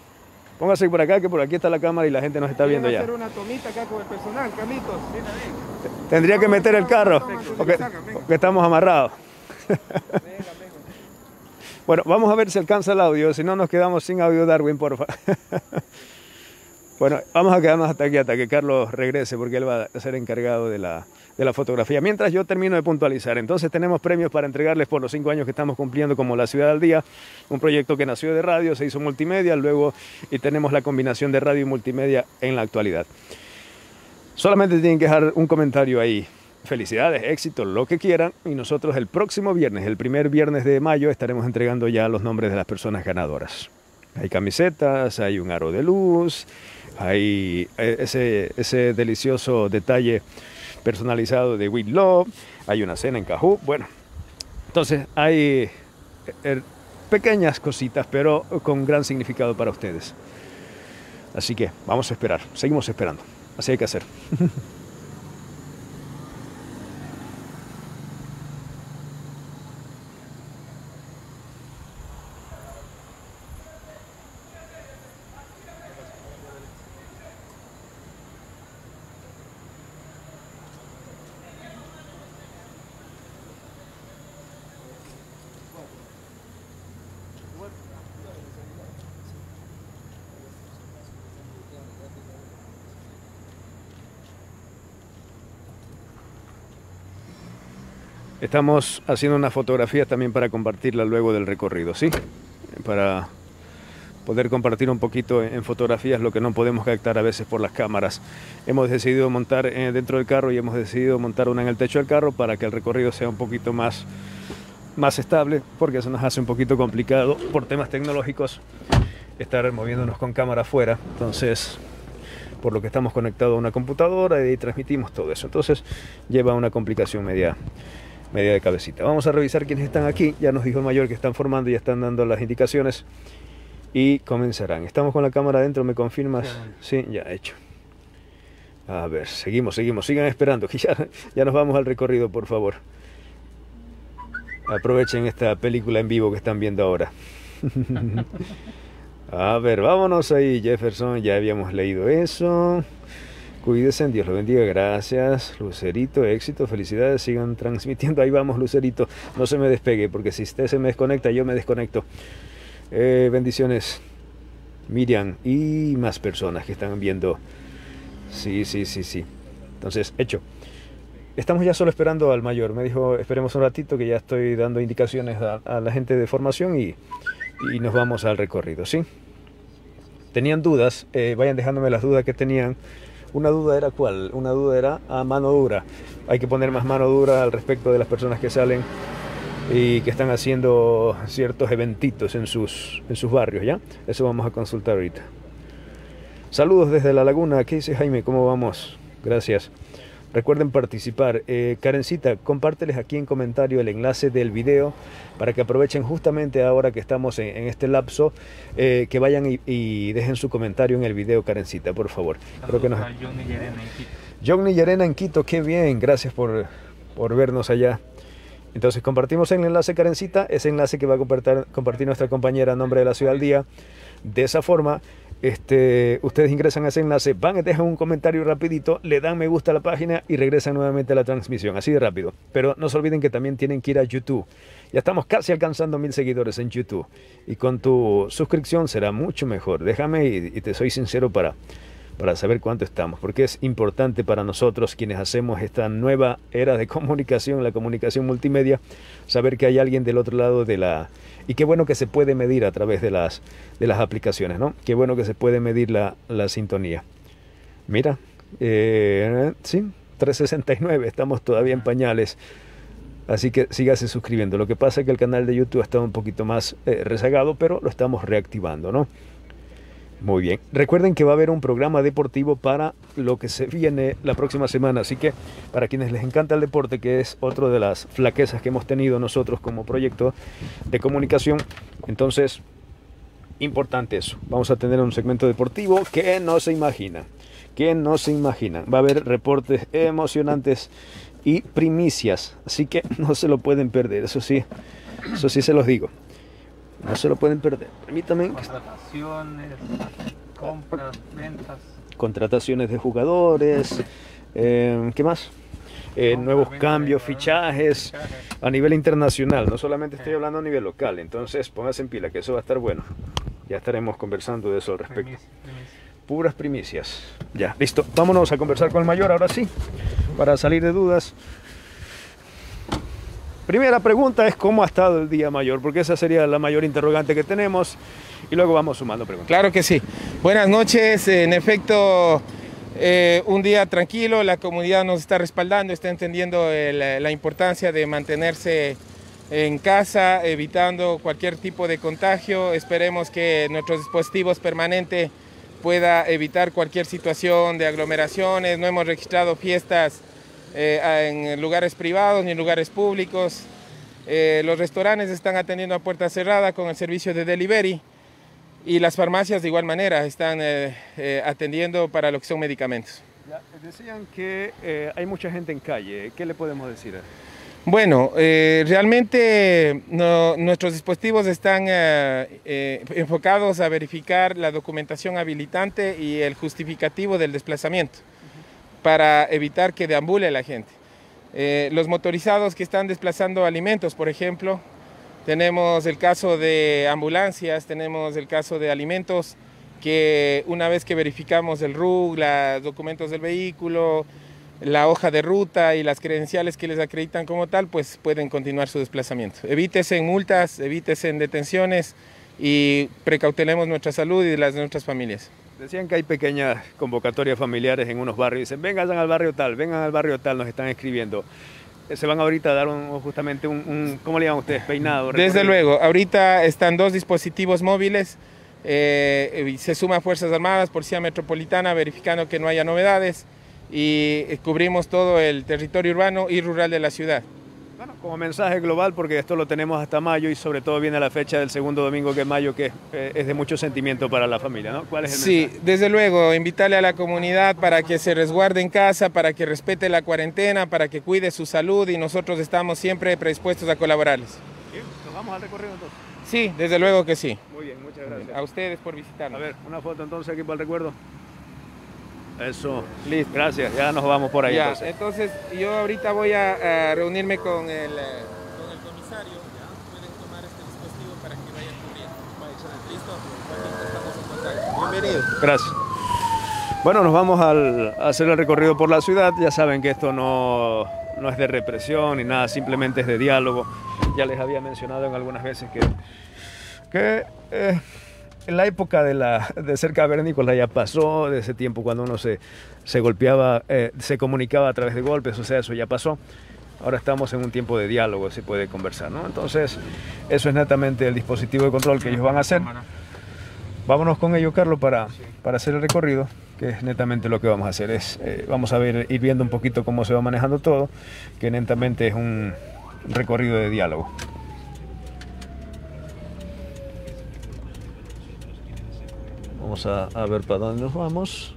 Póngase por acá, que por aquí está la cámara y la gente nos está viendo ya. hacer una tomita acá con el personal, Carlitos. Tendría que meter el carro, porque, porque estamos amarrados. (laughs) bueno, vamos a ver si alcanza el audio, si no nos quedamos sin audio Darwin, porfa. (laughs) bueno, vamos a quedarnos hasta aquí, hasta que Carlos regrese, porque él va a ser encargado de la, de la fotografía. Mientras yo termino de puntualizar, entonces tenemos premios para entregarles por los cinco años que estamos cumpliendo como La Ciudad al Día, un proyecto que nació de radio, se hizo multimedia, luego y tenemos la combinación de radio y multimedia en la actualidad. Solamente tienen que dejar un comentario ahí. Felicidades, éxito, lo que quieran. Y nosotros el próximo viernes, el primer viernes de mayo, estaremos entregando ya los nombres de las personas ganadoras. Hay camisetas, hay un aro de luz, hay eh, ese, ese delicioso detalle personalizado de We Love, hay una cena en Cajú, bueno, entonces hay eh, pequeñas cositas, pero con gran significado para ustedes. Así que vamos a esperar, seguimos esperando, así hay que hacer. (laughs) Estamos haciendo una fotografía también para compartirla luego del recorrido, ¿sí? Para poder compartir un poquito en fotografías lo que no podemos captar a veces por las cámaras. Hemos decidido montar eh, dentro del carro y hemos decidido montar una en el techo del carro para que el recorrido sea un poquito más, más estable, porque eso nos hace un poquito complicado por temas tecnológicos estar moviéndonos con cámara afuera. Entonces, por lo que estamos conectados a una computadora y transmitimos todo eso. Entonces, lleva una complicación media media de cabecita. Vamos a revisar quiénes están aquí. Ya nos dijo el mayor que están formando y están dando las indicaciones. Y comenzarán. Estamos con la cámara adentro, ¿me confirmas? Sí, ya hecho. A ver, seguimos, seguimos. Sigan esperando, (laughs) que ya, ya nos vamos al recorrido, por favor. Aprovechen esta película en vivo que están viendo ahora. (laughs) A ver, vámonos ahí, Jefferson. Ya habíamos leído eso. Cuídense, Dios lo bendiga, gracias. Lucerito, éxito, felicidades, sigan transmitiendo. Ahí vamos, Lucerito. No se me despegue, porque si usted se me desconecta, yo me desconecto. Eh, bendiciones, Miriam y más personas que están viendo. Sí, sí, sí, sí. Entonces, hecho. Estamos ya solo esperando al mayor. Me dijo, esperemos un ratito que ya estoy dando indicaciones a, la gente de formación y, y, nos vamos al recorrido, ¿sí? Tenían dudas, eh, vayan dejándome las dudas que tenían una duda era cuál, una duda era a mano dura. Hay que poner más mano dura al respecto de las personas que salen y que están haciendo ciertos eventitos en sus, en sus barrios, ¿ya? Eso vamos a consultar ahorita. Saludos desde La Laguna. ¿Qué dice Jaime? ¿Cómo vamos? Gracias. Recuerden participar. Eh, Karencita, compárteles aquí en comentario el enlace del video para que aprovechen justamente ahora que estamos en, este lapso, eh, que vayan y, dejen su comentario en el video, Karencita, por favor. Creo que nos... Johnny Yerena en Quito, qué bien, gracias por, por vernos allá. Entonces compartimos el enlace Karencita, ese enlace que va a compartir, compartir nuestra compañera a nombre de la Ciudad al Día. De esa forma este, ustedes ingresan a ese enlace, van, dejan un comentario rapidito, le dan me gusta a la página y regresan nuevamente a la transmisión, así de rápido. Pero no se olviden que también tienen que ir a YouTube. Ya estamos casi alcanzando mil seguidores en YouTube y con tu suscripción será mucho mejor. Déjame y, te soy sincero para, para saber cuánto estamos, porque es importante para nosotros quienes hacemos esta nueva era de (laughs) comunicación, la comunicación multimedia, saber que hay alguien del otro lado de la... Y qué bueno que se puede medir a través de las, de las aplicaciones, ¿no? Qué bueno que se puede medir la, la sintonía. Mira, eh, sí, 369, estamos todavía en pañales. Así que sígase suscribiendo. Lo que pasa es que el canal de YouTube está un poquito más eh, rezagado, pero lo estamos reactivando, ¿no? Muy bien. Recuerden que va a haber un programa deportivo para lo que se viene la próxima semana. Así que para quienes les encanta el deporte, que es otra de las flaquezas que hemos tenido nosotros como proyecto de comunicación, entonces, importante eso. Vamos a tener un segmento deportivo que no se imagina. Que no se imagina. Va a haber reportes emocionantes y primicias. Así que (laughs) no se lo pueden perder. Eso sí, eso sí se los digo. No se lo pueden perder. Permítame. Contrataciones, compras, ventas. Contrataciones de jugadores. eh, ¿Qué más? Eh, nuevos cambios, fichajes a nivel internacional. No solamente estoy hablando a nivel local. Entonces, póngase en pila que eso va a estar bueno. Ya estaremos conversando de eso al respecto. Puras primicias. Ya, listo. Vámonos a conversar con el mayor ahora sí. Para salir de dudas. Primera pregunta es cómo ha estado el día mayor, porque esa sería la mayor interrogante que tenemos. Y luego vamos sumando preguntas. Claro que sí. Buenas noches. En efecto, eh, un día tranquilo. La comunidad nos está respaldando, está entendiendo el- la importancia de mantenerse en casa, evitando cualquier tipo de contagio. Esperemos que nuestros dispositivos permanentes pueda evitar cualquier situación de aglomeraciones. No hemos registrado fiestas eh, en lugares privados ni en lugares públicos. Eh, los restaurantes están atendiendo a puerta cerrada con el servicio de delivery y las farmacias de igual manera están eh, eh, atendiendo para lo que son medicamentos. Decían que hay mucha gente en calle. ¿Qué le podemos decir? Bueno, realmente no- nuestros dispositivos están enfocados a verificar la documentación habilitante y el justificativo del desplazamiento para evitar que deambule la gente. Eh, los motorizados que están desplazando alimentos, por ejemplo, tenemos el caso de ambulancias, tenemos el caso de alimentos que una vez que verificamos el RUG, los documentos del vehículo, la hoja de ruta y las credenciales que les acreditan como tal, pues pueden continuar su desplazamiento. Evítese en multas, evítese en detenciones y precautelemos nuestra salud y las de nuestras familias. Decían que hay pequeñas convocatorias familiares en unos barrios. Dicen, vengan al barrio tal, vengan al barrio tal, nos están escribiendo. Eh, Se van ahorita a dar un- justamente un, un- ¿cómo le llaman ustedes? Peinado. Desde recorrido. luego, ahorita están dos dispositivos móviles, eh, se suma Fuerzas Armadas, Policía Metropolitana, verificando que no haya novedades y eh, cubrimos todo el territorio urbano y rural de la ciudad. Bueno, como mensaje global, porque esto lo tenemos hasta mayo y sobre todo viene la fecha del segundo domingo que es mayo, que eh, es de mucho sentimiento para la familia, ¿no? ¿Cuál es el Sí, mensaje? desde luego, invitarle a la comunidad para que se resguarde en casa, para que respete la cuarentena, para que cuide su salud y nosotros estamos siempre predispuestos a colaborarles. Bien, ¿Nos vamos al recorrido entonces? Sí, desde luego que sí. Muy bien, muchas gracias. A ustedes por A visitarnos. ver, una foto entonces aquí para el recuerdo. Eso. Listo. Gracias, ya nos vamos por ahí Ya, entonces. entonces yo ahorita voy a, a reunirme con el, eh, con el comisario. ¿ya? Pueden tomar este dispositivo para que vayan cubriendo. ¿Listo? Estamos en contacto. Bienvenidos. Gracias. Bueno, nos vamos al, a hacer el recorrido por la ciudad. Ya saben que esto no, no es de represión ni nada, simplemente es de diálogo. Ya les había mencionado en algunas veces que, que eh, la época de, la, de ser cavernícola ya pasó, de ese tiempo cuando uno se, se golpeaba, eh, se comunicaba a través de golpes, o sea, eso ya pasó. Ahora estamos en un tiempo de diálogo, se puede conversar, ¿no? Entonces, eso es netamente el dispositivo de control que ellos van a hacer. Vámonos con ello, Carlos, para, para hacer el recorrido, que es netamente lo que vamos a hacer. Es, eh, vamos a ver, ir viendo un poquito cómo se va manejando todo, que netamente es un recorrido de diálogo. A, ver para dónde nos vamos.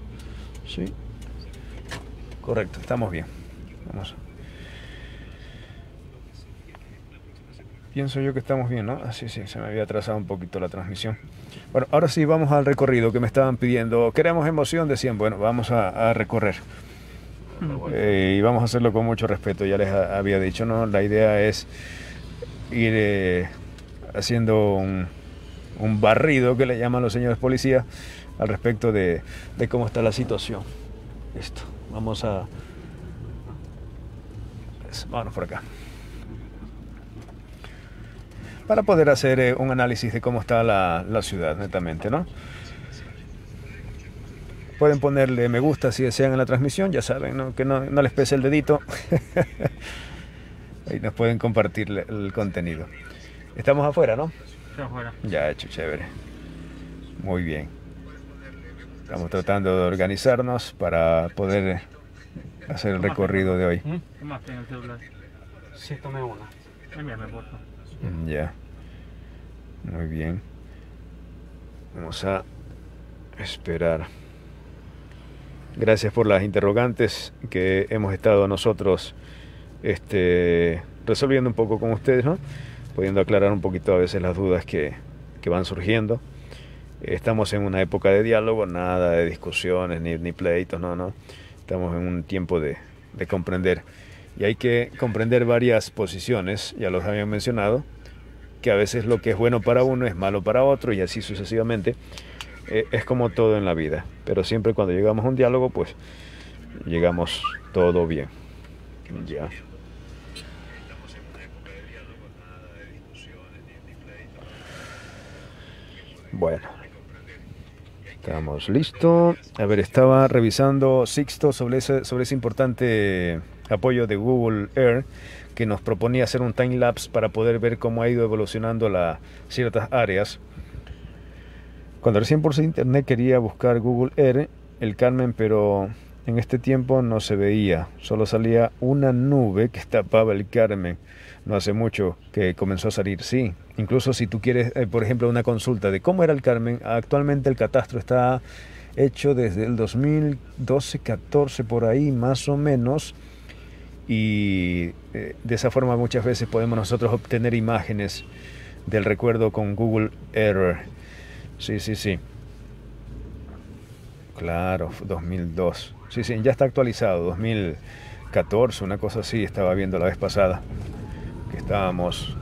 Sí. Correcto, estamos bien. Vamos. Pienso yo que estamos bien, ¿no? Así sí, se me había atrasado un poquito la transmisión. Bueno, ahora sí vamos al recorrido que me estaban pidiendo. Queremos emoción, decían. Bueno, vamos a, recorrer. Eh, y vamos a hacerlo con mucho respeto, ya les ha- había dicho, ¿no? La idea es ir eh, haciendo un, un barrido que le llaman los señores policías al respecto de, de cómo está la situación. Listo, vamos a... Vámonos por acá. Para poder hacer eh, un análisis de cómo está la, la ciudad, netamente, ¿no? Pueden ponerle me gusta si desean en la transmisión, ya saben, ¿no? que no, no les pese el dedito. (laughs) Ahí nos pueden compartir el contenido. Estamos afuera, ¿no? Ya hecho, chévere. Muy bien. Estamos tratando de organizarnos para poder hacer el recorrido de hoy. ¿Qué más tiene el celular? Sí, tomé una. Envíame, por favor. Mm, Ya. Muy bien. Vamos a esperar. Gracias por las interrogantes que hemos estado nosotros este, resolviendo un poco con ustedes, ¿no? Pudiendo aclarar un poquito a veces las dudas que, que van surgiendo. Estamos en una época de diálogo, nada de discusiones ni, ni pleitos, no, no. Estamos en un tiempo de, de comprender. Y hay que comprender varias posiciones, ya los habían mencionado, que a veces lo que es bueno para uno es malo para otro y así sucesivamente. Eh, es como todo en la vida, pero siempre cuando llegamos a un diálogo, pues llegamos todo bien. Ya. Bueno, estamos listos. A ver, estaba revisando Sixto sobre ese, sobre ese importante apoyo de Google Earth que nos proponía hacer un time lapse para poder ver cómo ha ido evolucionando la, ciertas áreas. Cuando recién por internet quería buscar Google Earth, el Carmen, pero en este tiempo no se veía, solo salía una nube que tapaba el Carmen. No hace mucho que comenzó a salir, sí. Incluso si tú quieres, eh, por ejemplo, una consulta de cómo era el Carmen, actualmente el catastro está hecho desde el 2012-14 por ahí, más o menos y eh, de esa forma muchas veces podemos nosotros obtener imágenes del recuerdo con Google Earth. Sí, sí, sí. Claro, 2002. Sí, sí, ya está actualizado, 2014, una cosa así, estaba viendo la vez pasada, que estábamos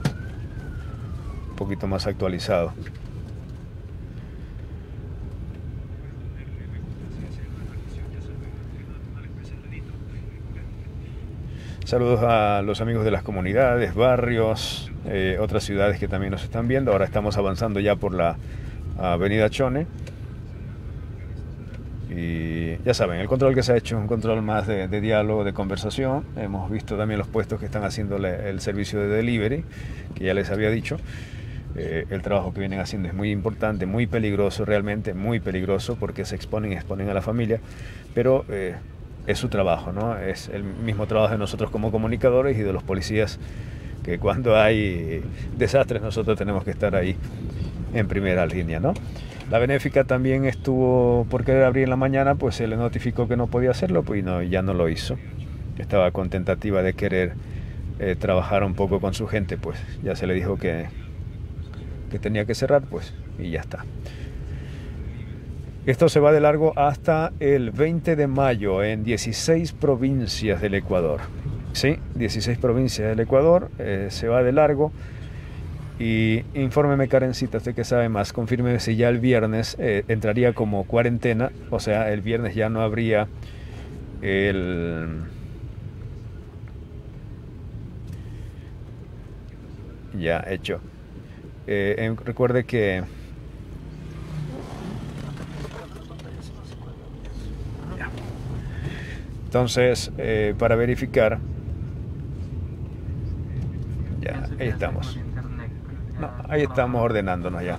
poquito más actualizados. Saludos a los amigos de las comunidades, barrios, eh, otras ciudades que también nos están viendo. Ahora estamos avanzando ya por la avenida Chone. Y ya saben, el control que se ha hecho es un control más de, de diálogo, de conversación. Hemos visto también los puestos que están haciendo el servicio de delivery, que ya les había dicho. Eh, el trabajo que vienen haciendo es muy importante, muy peligroso realmente, muy peligroso porque se exponen exponen a la familia, pero eh, es su trabajo, ¿no? Es el mismo trabajo de nosotros como comunicadores y de los policías, que cuando hay desastres nosotros tenemos que estar ahí en primera línea, ¿no? La benéfica también estuvo por querer abrir en la mañana, pues se le notificó que no podía hacerlo, pues y no, ya no lo hizo. Estaba con tentativa de querer eh, trabajar un poco con su gente, pues ya se le dijo que, que tenía que cerrar, pues y ya está. Esto se va de largo hasta el 20 de mayo en 16 provincias del Ecuador. Sí, 16 provincias del Ecuador eh, se va de largo. Y infórmeme, Karencita, usted que sabe más, confírmeme si ya el viernes eh, entraría como cuarentena, o sea, el viernes ya no habría el... Ya hecho. Eh, recuerde que Entonces, eh, para verificar, ya, ahí estamos. No, ahí estamos ordenándonos ya.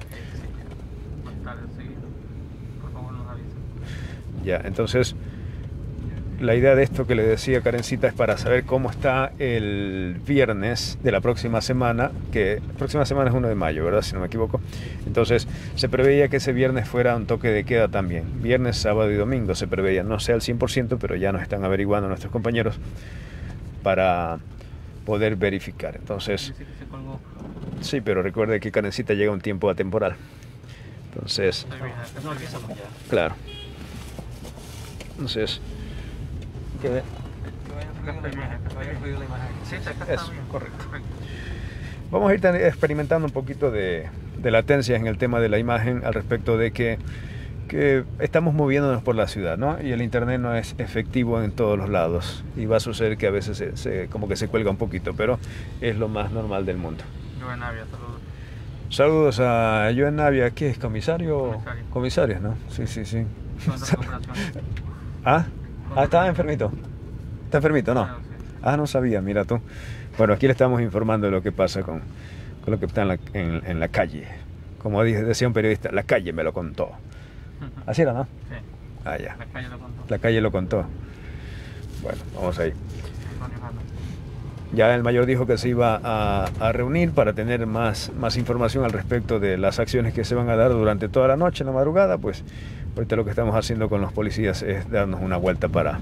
Ya, entonces, la idea de esto que le decía Karencita es para saber cómo está el viernes de la próxima semana, que la próxima semana es 1 de mayo, ¿verdad? Si no me equivoco. Entonces, se preveía que ese viernes fuera un toque de queda también. Viernes, sábado y domingo se preveía, no sé al 100%, pero ya nos están averiguando nuestros compañeros para poder verificar. Entonces, sí, pero recuerde que Karencita llega un tiempo atemporal. Entonces, claro. Entonces, que Eso, correcto. Vamos a ir experimentando un poquito de, de latencia en el tema de la imagen al respecto de que, que, estamos moviéndonos por la ciudad, ¿no? Y el internet no es efectivo en todos los lados y va a suceder que a veces se, se, como que se cuelga un poquito, pero es lo más normal del mundo. Joven Navia, saludos. Saludos a Joen Navia, ¿qué es? ¿Comisario? Comisario. Comisario, ¿no? Sí, sí, sí. (laughs) ¿Ah? Ah, estaba enfermito. ¿Está enfermito? No. Ah. Ah, no sabía, mira tú. Bueno, aquí le estamos informando de lo que pasa con, con lo que está en la, en, en la calle. Como dije- decía un periodista, la calle me lo contó. (laughs) Así era, ¿no? Sí, Ah, ya. la calle lo contó. La calle lo contó. Bueno, vamos ahí. Ya el mayor dijo que se iba a, a reunir para tener más, más información al respecto de las acciones que se van a dar durante toda la noche, en la madrugada. Pues ahorita lo que estamos haciendo con los policías es darnos una vuelta para,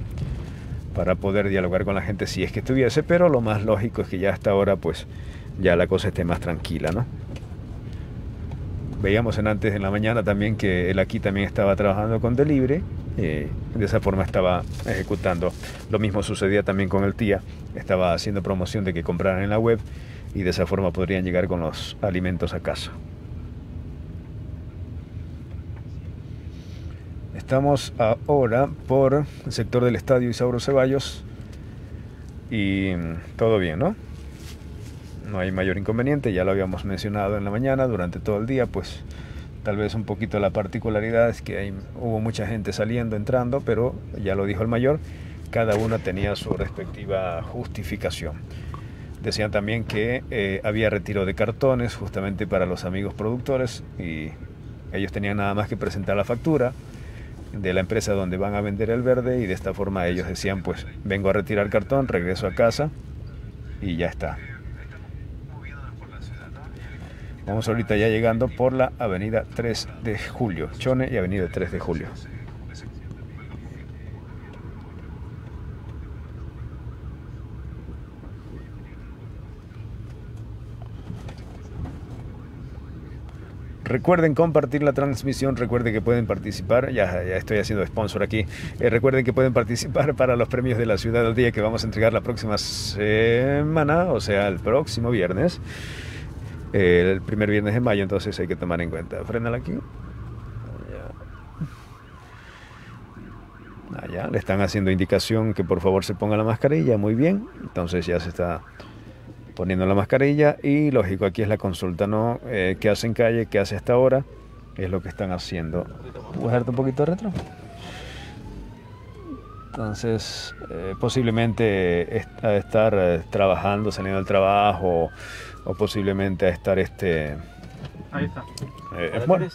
para poder dialogar con la gente si es que estuviese, pero lo más lógico es que ya hasta ahora pues ya la cosa esté más tranquila, ¿no? Veíamos en antes en la mañana también que él aquí también estaba trabajando con delivery, eh, de esa forma estaba ejecutando. Lo mismo sucedía también con el tía, estaba haciendo promoción de que compraran en la web y de esa forma podrían llegar con los alimentos a casa. Estamos ahora por el sector del estadio Isauro Ceballos y mm, todo bien, ¿no? No hay mayor inconveniente, ya lo habíamos mencionado en la mañana, durante todo el día, pues tal vez un poquito la particularidad es que hay- hubo mucha gente saliendo, entrando, pero ya lo dijo el mayor, cada una tenía su respectiva justificación. Decían también que eh, había retiro de cartones justamente para los amigos productores y ellos tenían nada más que presentar la factura de la empresa donde van a vender el verde y de esta forma ellos decían pues vengo a retirar cartón, regreso a casa y ya está. Vamos ahorita ya llegando por la avenida 3 de Julio, Chone y avenida 3 de Julio. Recuerden compartir la transmisión, recuerden que pueden participar, ya, ya estoy haciendo sponsor aquí, Eh, recuerden que pueden participar para los premios de la ciudad del día que vamos a entregar la próxima semana, o sea, el próximo viernes, el primer viernes de mayo, entonces hay que tomar en cuenta. Frénala aquí. Allá. Allá, le están haciendo indicación que por favor se ponga la mascarilla, muy bien, entonces ya se está poniendo la mascarilla y lógico, aquí es la consulta, ¿no? Eh, ¿Qué hace en calle? ¿Qué hace hasta ahora? Es lo que están haciendo. ¿Puedes darte un poquito de retro? Entonces, eh, posiblemente est- a estar eh, trabajando, saliendo del trabajo, o posiblemente a estar este... Ahí está. eh, bueno,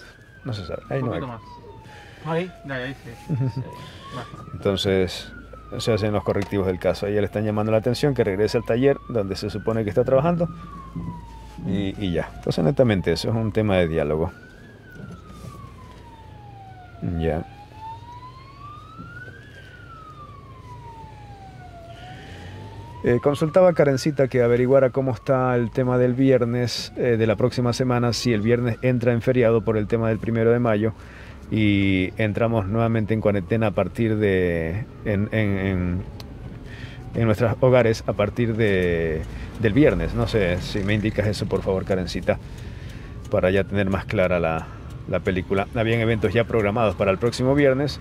no se sabe. Ahí un no hay. más. Ahí, ahí sí. (laughs) Entonces se hacen los correctivos del caso. A ella le están llamando la atención que regrese al taller donde se supone que está trabajando y, y ya. Entonces netamente eso es un tema de diálogo. Ya. Eh, consultaba a Karencita que averiguara cómo está el tema del viernes eh, de la próxima semana, si el viernes entra en feriado por el tema del primero de mayo y entramos nuevamente en cuarentena a partir de en, en, nuestros hogares a partir de, del viernes. No sé si me indicas eso, por favor, Karencita, para ya tener más clara la, la película. Habían eventos ya programados para el próximo viernes.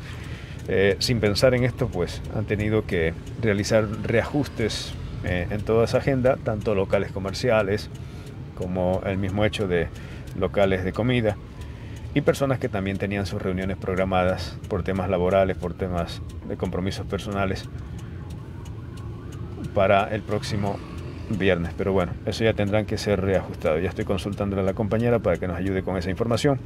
Eh, sin pensar en esto, pues han tenido que realizar reajustes eh, en toda esa agenda, tanto locales comerciales como el mismo hecho de locales de comida y personas que también tenían sus reuniones programadas por temas laborales, por temas de compromisos personales para el próximo viernes. Pero bueno, eso ya tendrán que ser reajustados. Ya estoy consultándole a la compañera para que nos ayude con esa información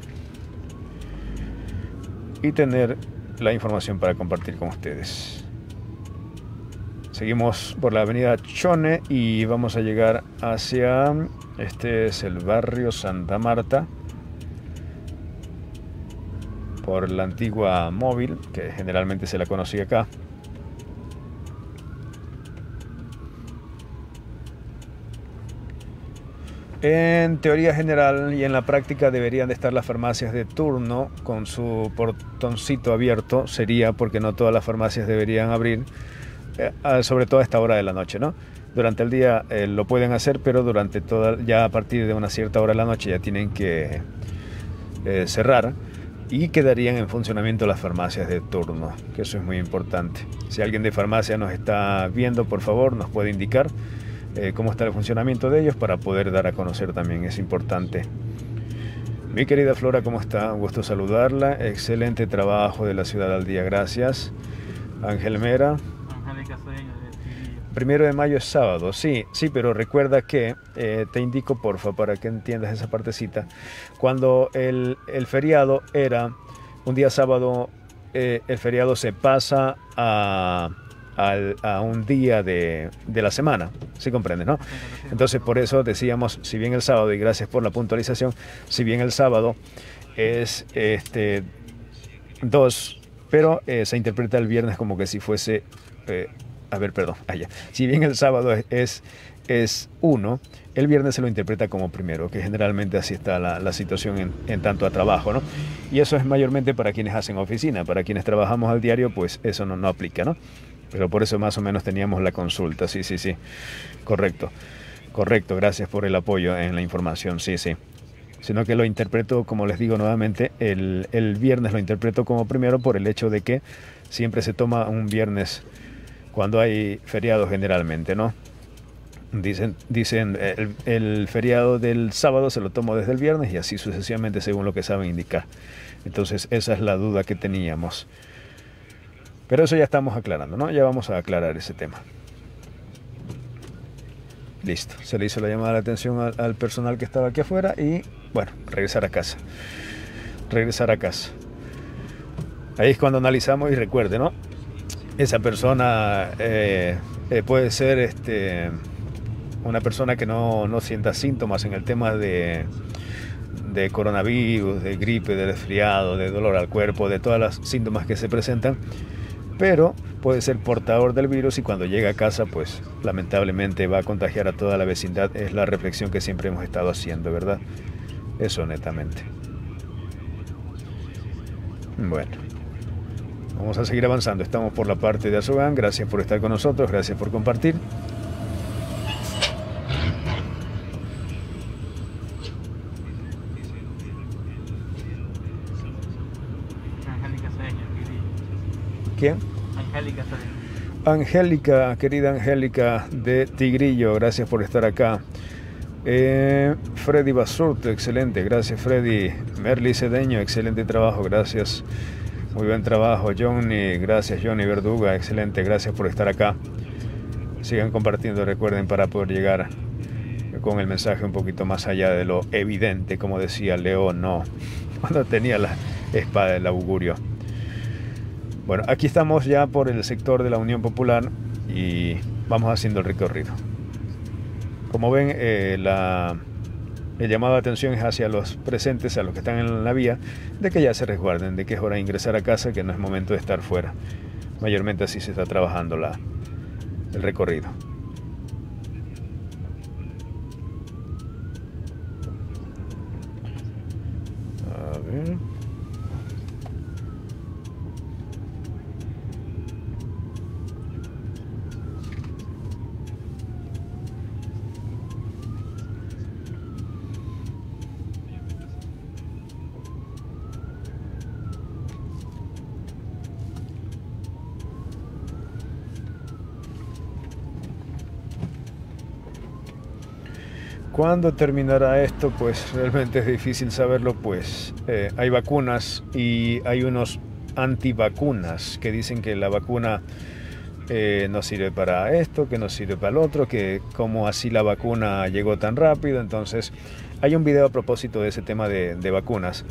y tener la información para compartir con ustedes. Seguimos por la avenida Chone y vamos a llegar hacia, este es el barrio Santa Marta, por la antigua móvil, que generalmente se la conocía acá. En teoría general y en la práctica deberían de estar las farmacias de turno con su portoncito abierto, sería porque no todas las farmacias deberían abrir, eh, sobre todo a esta hora de la noche, ¿no? Durante el día eh, lo pueden hacer, pero durante toda, ya a partir de una cierta hora de la noche ya tienen que eh, cerrar y quedarían en funcionamiento las farmacias de turno, que eso es muy importante. Si alguien de farmacia nos está viendo, por favor, nos puede indicar eh, cómo está el funcionamiento de ellos para poder dar a conocer también, es importante. Mi querida Flora, ¿cómo está? Un gusto saludarla. Excelente trabajo de la ciudad al día, gracias. Ángel Mera. Primero de mayo es sábado, sí, sí, pero recuerda que, eh, te indico porfa para que entiendas esa partecita, cuando el, feriado era un día sábado, eh, el feriado se pasa a, un día de, la semana, ¿sí comprendes, no? Entonces por eso decíamos, si bien el sábado, y gracias por la puntualización, si bien el sábado es este 2, pero eh, se interpreta el viernes como que si fuese a ver, perdón, (laughs) allá. Si bien el sábado es, es uno, el viernes se lo interpreta como primero, que generalmente así está la, la situación en, en, tanto a trabajo, ¿no? Y eso es mayormente para quienes hacen oficina, para quienes trabajamos al diario, pues eso no, no aplica, ¿no? Pero por eso más o menos teníamos la consulta, sí, sí, sí, correcto, correcto, gracias por el apoyo en la información, sí, sí. Sino que lo interpreto, como les digo nuevamente, el, el viernes lo interpreto como primero por el hecho de que siempre se toma un viernes cuando hay feriados generalmente, ¿no? Dicen, dicen el, feriado del sábado se lo tomo desde el viernes y así sucesivamente según lo que saben indicar. Entonces esa es la duda que teníamos. Pero eso ya estamos aclarando, ¿no? Ya vamos a aclarar ese tema. Listo, se le hizo la llamada de atención al personal que estaba aquí afuera y bueno, regresar a casa. Regresar a casa. Ahí es cuando analizamos y recuerde, ¿no? Esa persona eh, eh, puede ser este, una persona que no, no, sienta síntomas en el tema de, de coronavirus, de gripe, de resfriado, de dolor al cuerpo, de todas las síntomas que se presentan, pero puede ser portador del virus y cuando llega a casa, pues lamentablemente va a contagiar a toda la vecindad. Es la reflexión que siempre hemos estado haciendo, ¿verdad? Eso netamente. Bueno. Vamos a seguir avanzando. Estamos por la parte de Azogán. Gracias por estar con nosotros. Gracias por compartir. ¿Quién? Angélica. Angélica, querida Angélica de Tigrillo, gracias por estar acá. Eh, Freddy Basurto, excelente, gracias Freddy. Merly Cedeño, excelente trabajo, gracias. Muy buen trabajo, Johnny. Gracias, Johnny Verduga. Excelente, gracias por estar acá. Sigan compartiendo, recuerden, para poder llegar con el mensaje un poquito más allá de lo evidente, como decía León, no, (laughs) cuando tenía la espada del augurio. Bueno, aquí estamos ya por el sector de la Unión Popular y vamos haciendo el recorrido. Como ven, eh, la el llamado de atención es hacia los presentes, a los que están en la vía, de que ya se resguarden, de que es hora de ingresar a casa, que no es momento de estar fuera. Mayormente así se está trabajando la, el recorrido. A ver. ¿Cuándo terminará esto? Pues realmente es difícil saberlo, pues eh, hay vacunas y hay unos antivacunas que dicen que la vacuna eh, no sirve para esto, que no sirve para el otro, que como así la vacuna llegó tan rápido. Entonces hay un video a propósito de ese tema de, de vacunas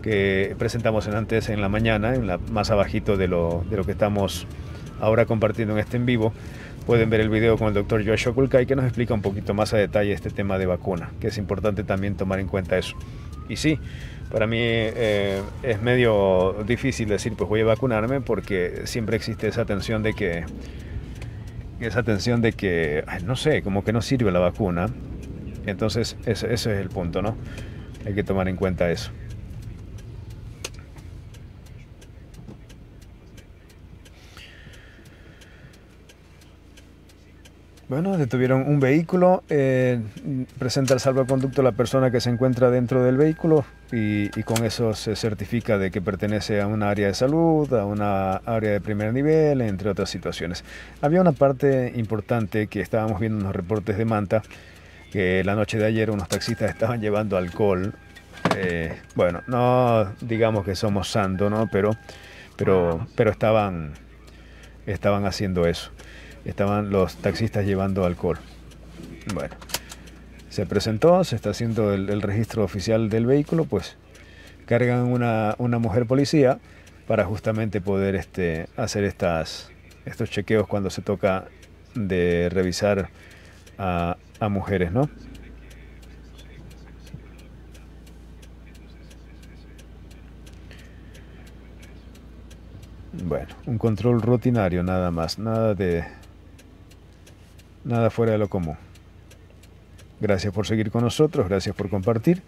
que presentamos en antes en la mañana, en la, más abajito de lo, de lo que estamos ahora compartiendo en este en vivo pueden ver el video con el doctor Joshua Kulkai que nos explica un poquito más a detalle este tema de vacuna, que es importante también tomar en cuenta eso. Y sí, para mí eh, es medio difícil decir pues voy a vacunarme porque siempre existe esa tensión de que esa tensión de que no sé, como que no sirve la vacuna. Entonces ese, ese es el punto, ¿no? Hay que tomar en cuenta eso. Bueno, detuvieron un vehículo, eh, presenta el salvoconducto la persona que se encuentra dentro del vehículo y, y, con eso se certifica de que pertenece a un área de salud, a una área de primer nivel, entre otras situaciones. Había una parte importante que estábamos viendo en los reportes de Manta, que la noche de ayer unos taxistas estaban llevando alcohol. Eh, bueno, no digamos que somos santos, ¿no? Pero, pero, pero estaban, estaban haciendo eso estaban los taxistas llevando alcohol. Bueno, se presentó, se está haciendo el, registro oficial del vehículo, pues cargan una, una mujer policía para justamente poder este, hacer estas, estos chequeos cuando se toca de revisar a, a mujeres, ¿no? Bueno, un control rutinario nada más, nada de nada fuera de lo común. Gracias por seguir con nosotros, gracias por compartir.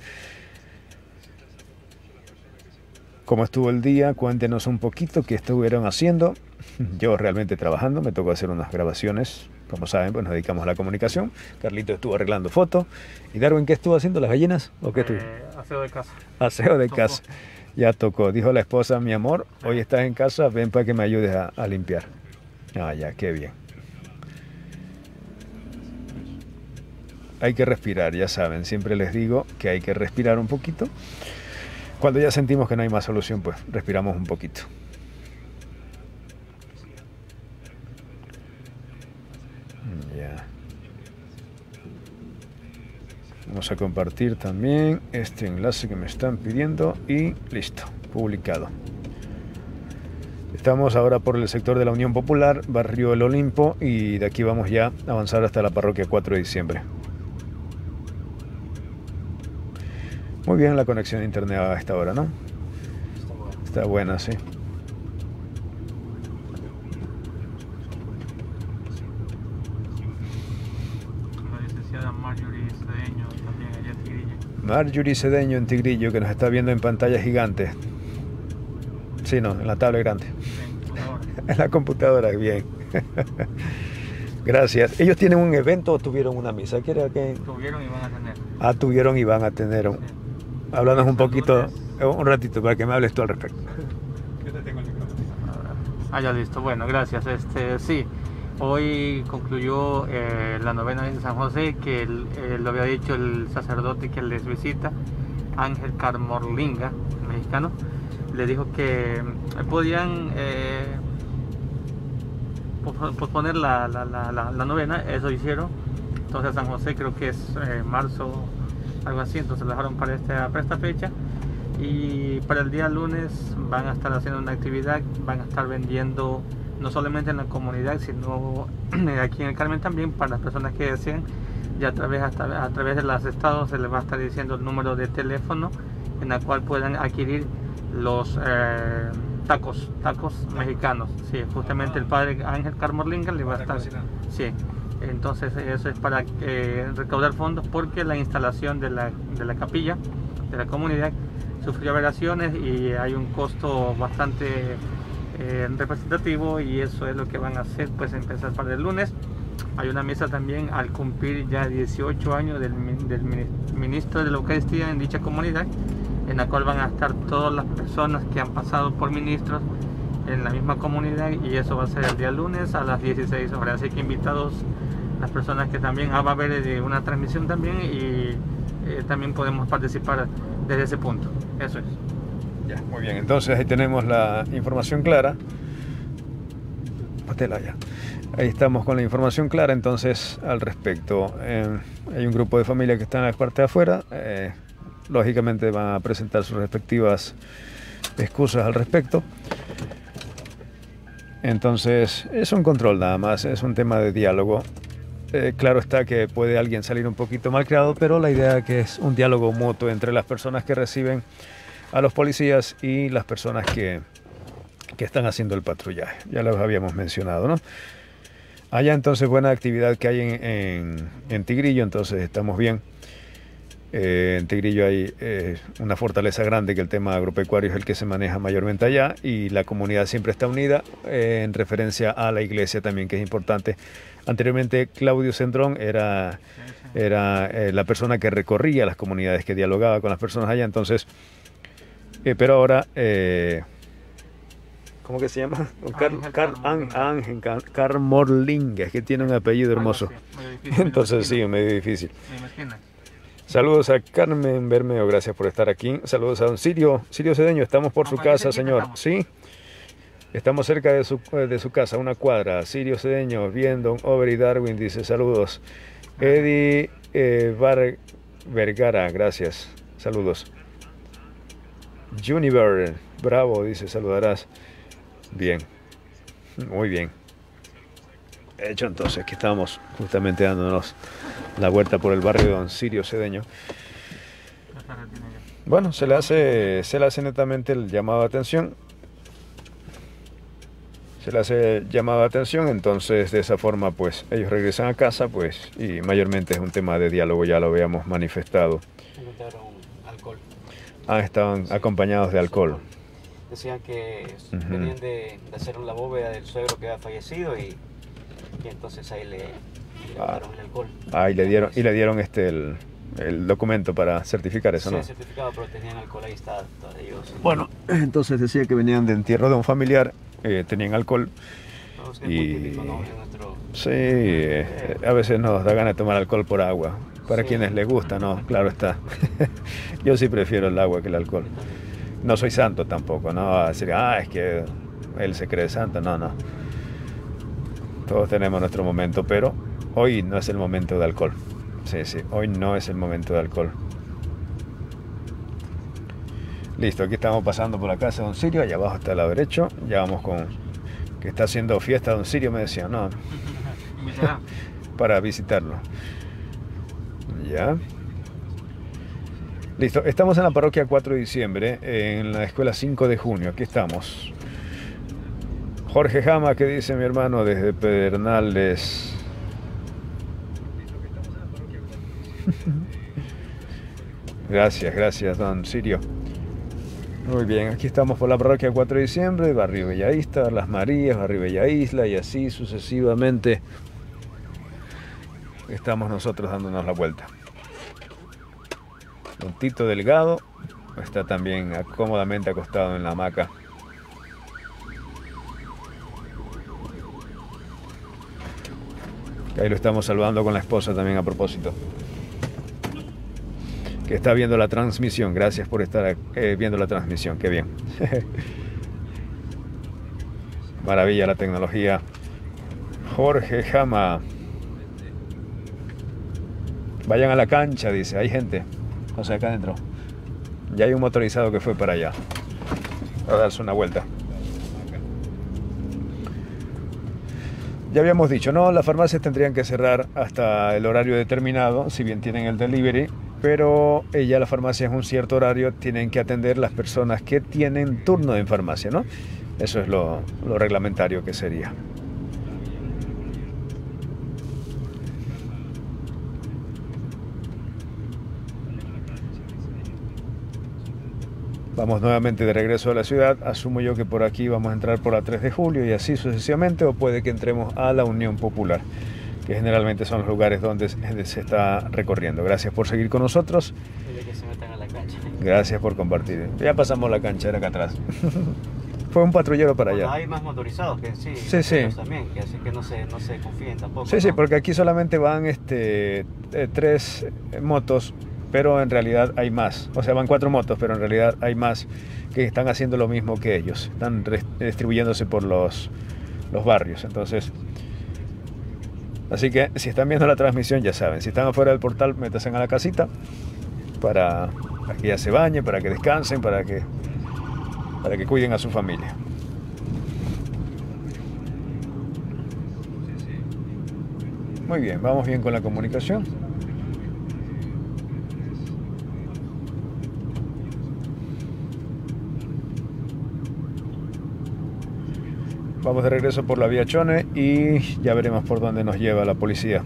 ¿Cómo estuvo el día? Cuéntenos un poquito qué estuvieron haciendo. (laughs) Yo realmente trabajando, me tocó hacer unas grabaciones. Como saben, pues nos dedicamos a la comunicación. Carlito estuvo arreglando fotos. ¿Y Darwin qué estuvo haciendo? ¿Las gallinas? ¿O qué eh, aseo de casa. Aseo de casa. Ya tocó. Dijo la esposa, mi amor, hoy estás en casa, ven para que me ayudes a, a limpiar. Ah, ya, qué bien. Hay que respirar, ya saben, siempre les digo que hay que respirar un poquito. Cuando ya sentimos que no hay más solución, pues respiramos un poquito. Vamos a compartir también este enlace que me están pidiendo y listo, publicado. Estamos ahora por el sector de la Unión Popular, barrio El Olimpo, y de aquí vamos ya a avanzar hasta la parroquia 4 de diciembre. Muy bien la conexión de internet a esta hora, ¿no? Está buena, sí. Marjorie Cedeño en Tigrillo. Marjorie Cedeño en Tigrillo, que nos está viendo en pantalla gigante. Sí, no, en la tablet grande. En la computadora, (laughs) bien. (laughs) Gracias. ¿Ellos tienen un evento o tuvieron una misa? ¿Quiere que... Tuvieron y van a tener. Ah, tuvieron y van a tener. Un... Háblanos un poquito, eh, un ratito, para que me hables tú al respecto. Yo te tengo el micrófono. Ah, ya listo. Bueno, gracias. Este, sí, hoy concluyó eh, la novena de San José, que eh, lo había dicho el sacerdote que les visita, Ángel Carmorlinga, mexicano, le dijo que podían posponer la, la, la, la, novena, eso hicieron. Entonces San José creo que es marzo algo así, entonces lo dejaron para esta, para esta fecha. Y para el día lunes van a estar haciendo una actividad, van a estar vendiendo no solamente en la comunidad, sino (clears throat) aquí en el Carmen también para las personas que deseen. Ya a través, a través de los estados se les va a estar diciendo el número de teléfono en la cual puedan adquirir los eh, tacos, tacos mexicanos. Sí, justamente el padre Ángel Carmorlinga le va a estar. Sí, entonces eso es para eh, recaudar fondos porque la instalación de la, de la, capilla de la comunidad sufrió aberraciones y hay un costo bastante eh, representativo y eso es lo que van a hacer pues empezar para el lunes. Hay una misa también al cumplir ya 18 años del, del ministro de la Eucaristía en dicha comunidad en la cual van a estar todas las personas que han pasado por ministros en la misma comunidad y eso va a ser el día lunes a las 16 horas. Así que invitados las personas que también ah, va a haber eh, una transmisión también y eh, también podemos participar desde ese punto. Eso es. Ya, muy bien. Entonces ahí tenemos la información clara. Patela ya. Ahí estamos con la información clara entonces al respecto. Eh, hay un grupo de familia que está en la parte de afuera. lógicamente van a presentar sus respectivas excusas al respecto. Entonces es un control nada más, es un tema de diálogo. Eh, claro está que puede alguien salir un poquito mal creado, pero la idea es que es un diálogo mutuo entre las personas que reciben a los policías y las personas que, que están haciendo el patrullaje. Ya los habíamos mencionado, ¿no? Allá entonces buena actividad que hay en, en, Tigrillo, entonces estamos bien. Eh, en Tigrillo hay eh, una fortaleza grande que el tema agropecuario es el que se maneja mayormente allá y la comunidad siempre está unida eh, en referencia a la iglesia también, que es importante. Anteriormente Claudio Centrón era, era la persona que recorría las comunidades, que dialogaba con las personas allá, entonces, pero ahora... ¿Cómo que se llama? (laughs) Ángel Car, es que tiene un apellido hermoso. (laughs) Entonces sí, medio difícil. Saludos a Carmen Bermeo, gracias por estar aquí. Saludos a don Sirio, Sirio Cedeño, estamos por su casa, señor. Sí, estamos cerca de su, de su casa, una cuadra. Sirio Cedeño, bien, don Over Darwin dice saludos. Eddie eh, Vergara, gracias, saludos. Juniver, bravo, dice saludarás. Bien, muy bien. Hecho entonces, aquí estamos justamente dándonos la vuelta por el barrio de Don Sirio Cedeño. Bueno, se le hace, se le hace netamente el llamado de atención. Se le hace llamado de atención, entonces de esa forma pues ellos regresan a casa pues y mayormente es un tema de diálogo, ya lo habíamos manifestado. alcohol. Ah, estaban acompañados de alcohol. Decían que venían de, hacer la bóveda del suegro que había fallecido y, y entonces ahí le, Ah, ah, y le dieron, y le dieron este el, el documento para certificar eso, sí, ¿no? certificado, pero tenían alcohol, ahí está, ellos. Bueno, (clears throat) entonces decía que venían de entierro de un familiar, eh, tenían alcohol. y... Sí, eh, a veces nos da ganas de tomar alcohol por agua. Para quienes les gusta, ¿no? Claro está. (laughs) Yo sí prefiero el agua que el alcohol. No soy santo tampoco, ¿no? Decir, ah, es que él se cree santo. No, no. Todos tenemos nuestro momento, pero Hoy no es el momento de alcohol. Sí, sí, hoy no es el momento de alcohol. Listo, aquí estamos pasando por la casa de Don Sirio, allá abajo está el lado derecho. Ya vamos con que está haciendo fiesta Don Sirio, me decía, no. (laughs) para visitarlo. Ya. Listo, estamos en la parroquia 4 de diciembre, en la escuela 5 de junio. Aquí estamos. Jorge Jama, que dice mi hermano desde Pedernales. (laughs) Gracias, gracias, don Sirio. Muy bien, aquí estamos por la parroquia 4 de diciembre, barrio Bellaísta, Las Marías, barrio Bella Isla y así sucesivamente estamos nosotros dándonos la vuelta. Don Tito Delgado está también cómodamente acostado en la hamaca. Ahí lo estamos saludando con la esposa también a propósito que está viendo la transmisión. Gracias por estar eh, viendo la transmisión. Qué bien. (laughs) Maravilla la tecnología. Jorge Jama. Vayan a la cancha, dice. Hay gente. O sea, acá adentro. Ya hay un motorizado que fue para allá. A darse una vuelta. Ya habíamos dicho, no, las farmacias tendrían que cerrar hasta el horario determinado, si bien tienen el delivery, pero ya la farmacia es un cierto horario, tienen que atender las personas que tienen turno en farmacia, ¿no? Eso es lo reglamentario que sería. Vamos nuevamente de regreso a la ciudad. Asumo yo que por aquí vamos a entrar por la 3 de julio y así sucesivamente, o puede que entremos a la Unión Popular que generalmente son los lugares donde se está recorriendo. Gracias por seguir con nosotros. Gracias por compartir. Ya pasamos la cancha, era acá atrás. (laughs) Fue un patrullero para allá. Hay más motorizados que sí, sí, sí. también, que así que no se, no se confíen tampoco. Sí, sí, porque aquí solamente van este, eh, tres motos, pero en realidad hay más. O sea, van cuatro motos, pero en realidad hay más que están haciendo lo mismo que ellos. Están distribuyéndose por los, los barrios. Entonces, Así que si están viendo la transmisión ya saben, si están afuera del portal, métanse a la casita para, que ya se bañen, para que descansen, para que, para que cuiden a su familia. Muy bien, vamos bien con la comunicación. Vamos de regreso por la vía Chone y ya veremos por dónde nos lleva la policía.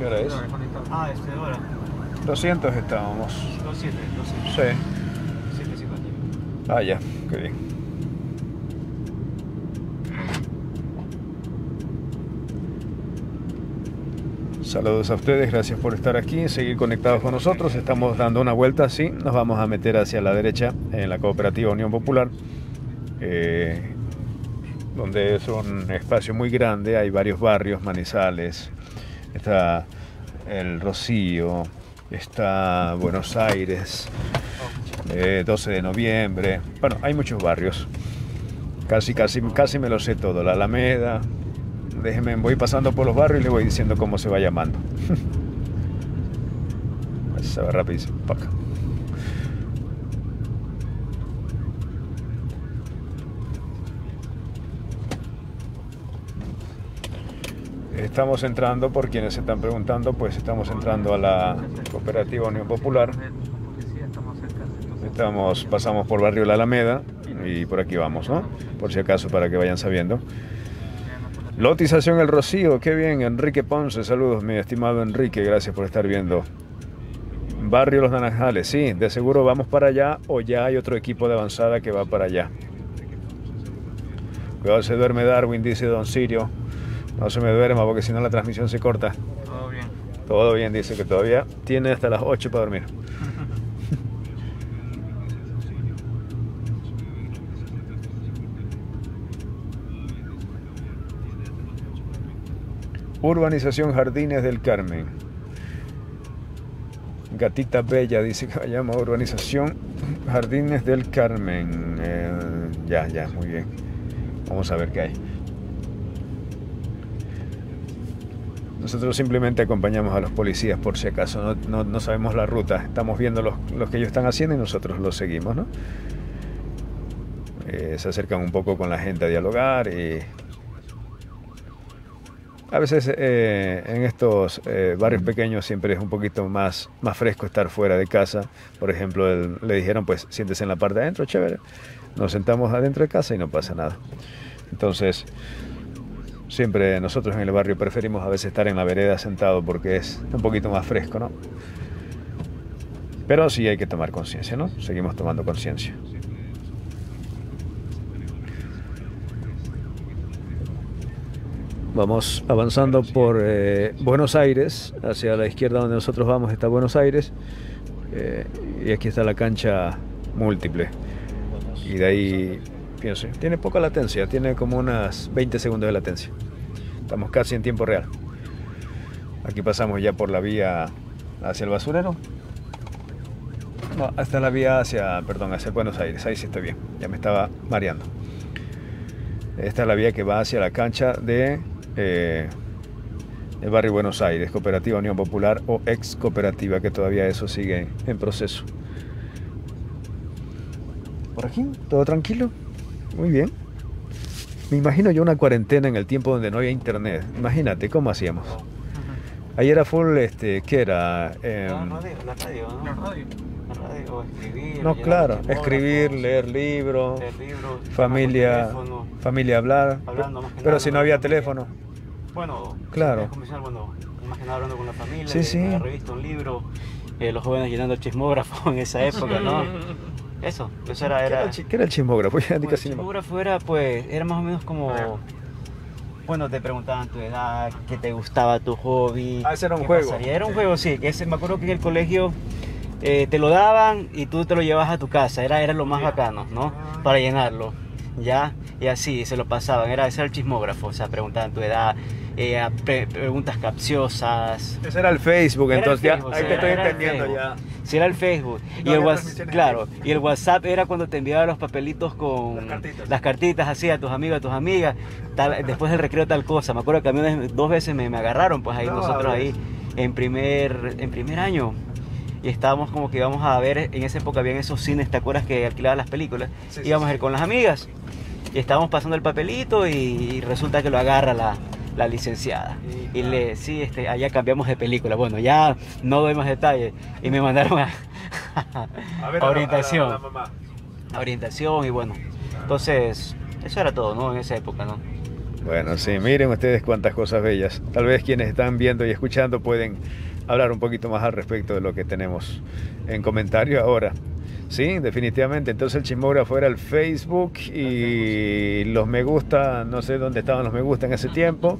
¿Qué hora es? Ah, este hora. 200 estábamos. 27, 200. Sí. 750. Ah, ya, qué bien. Saludos a ustedes, gracias por estar aquí, seguir conectados con nosotros. Estamos dando una vuelta, sí, nos vamos a meter hacia la derecha en la cooperativa Unión Popular, eh, donde es un espacio muy grande, hay varios barrios, Manizales, está el Rocío, está Buenos Aires, eh, 12 de noviembre, bueno, hay muchos barrios. Casi, casi, casi me lo sé todo. La Alameda. Déjeme, voy pasando por los barrios y le voy diciendo cómo se va llamando. (laughs) se va rapidísimo. Estamos entrando, por quienes se están preguntando, pues estamos entrando a la cooperativa Unión Popular. Estamos, pasamos por barrio La Alameda y por aquí vamos, ¿no? Por si acaso, para que vayan sabiendo. Lotización El Rocío, qué bien, Enrique Ponce, saludos, mi estimado Enrique, gracias por estar viendo. Barrio Los Naranjales, sí, de seguro vamos para allá o ya hay otro equipo de avanzada que va para allá. Cuidado, se duerme Darwin, dice Don Sirio. No se me duerma porque si no la transmisión se corta. Todo bien. Todo bien, dice que todavía tiene hasta las 8 para dormir. Urbanización Jardines del Carmen. Gatita Bella dice que llama Urbanización Jardines del Carmen. Eh, ya, ya, muy bien. Vamos a ver qué hay. Nosotros simplemente acompañamos a los policías por si acaso, no, no- no sabemos la ruta, estamos viendo los, los que ellos están haciendo y nosotros los seguimos, ¿no? Eh, se acercan un poco con la gente a dialogar y a veces eh, en estos eh, barrios pequeños siempre es un poquito más, más fresco estar fuera de casa. Por ejemplo, el- le dijeron, pues siéntese en la parte de adentro, chévere. Nos sentamos adentro de casa y no pasa nada. Entonces, siempre nosotros en el barrio preferimos a veces estar en la vereda sentado porque es un poquito más fresco, ¿no? Pero sí hay que tomar conciencia, ¿no? Seguimos tomando conciencia. Vamos avanzando por eh, Buenos Aires, hacia la izquierda donde nosotros vamos está Buenos Aires, eh, y aquí está la cancha múltiple. Y de ahí, pienso, tiene poca latencia, tiene como unas 20 segundos de latencia. Estamos casi en tiempo real. Aquí pasamos ya por la vía hacia el basurero. No, hasta la vía hacia, perdón, hacia Buenos Aires. Ahí sí estoy bien. Ya me estaba mareando. Esta es la vía que va hacia la cancha de eh, el barrio Buenos Aires, Cooperativa Unión Popular o ex cooperativa, que todavía eso sigue en proceso. ¿Por aquí? ¿Todo tranquilo? Muy bien. Me imagino yo una cuarentena en el tiempo donde no había internet. Imagínate, ¿cómo hacíamos? Ahí era full, este, ¿qué era? Em, la radio, la radio, ¿no? La radio. La radio, o escribir. no, claro, muchísimos escribir, leer libros, leer libros, familia, teléfono. familia hablar. Hablando más que pero nada si no la había teléfono. Bueno, Claro. bueno, más que nada hablando con la familia, Sí, sí. una revista, un libro, eh, los jóvenes llenando el chismógrafo (laughs) en esa época, ¿no? (laughs) Eso, eso era... ¿Qué era, era el chi- qué era el chismógrafo? (laughs) Pues, el chismógrafo era, pues, era más o menos como... Bueno, te preguntaban tu edad, qué te gustaba tu hobby. Ah, ese era un qué juego. pasaría. Era un juego, sí. Que ese, me acuerdo que en el colegio eh, te lo daban y tú te lo llevabas a tu casa. Era, era lo más bacano, ¿no? Para llenarlo. ¿Ya? Y así se lo pasaban. Era, ese era el chismógrafo. O sea, preguntaban tu edad, eh, pre- preguntas capciosas. Ese era el Facebook, Era el entonces ya, ahí te estoy entendiendo ya. Sí, era el Facebook. No y el WhatsApp, claro. Y el WhatsApp era cuando te enviaba los papelitos con Las cartitas. las cartitas así a tus amigos, a tus amigas. Tal, después del recreo tal cosa. Me acuerdo que a mí dos veces me, me agarraron, pues ahí No, nosotros ahí en primer, en primer año. Y estábamos como que íbamos a ver, en esa época habían esos cines, ¿te acuerdas que alquilaban las películas? Sí, sí, íbamos sí. a ir con las amigas. Y estábamos pasando el papelito y, y resulta que lo agarra la, la licenciada. Sí, Y le, sí, este, allá cambiamos de película. Bueno, ya no doy más detalles. Y me mandaron a, (laughs) A ver, a la- orientación. a la- a la mamá. a orientación y bueno. Entonces, eso era todo, ¿no? En esa época, ¿no? Bueno, sí, miren ustedes cuántas cosas bellas. Tal vez quienes están viendo y escuchando pueden hablar un poquito más al respecto de lo que tenemos en comentario ahora. Sí, definitivamente. Entonces el chismógrafo era el Facebook y los me gusta, no sé dónde estaban los me gusta en ese tiempo.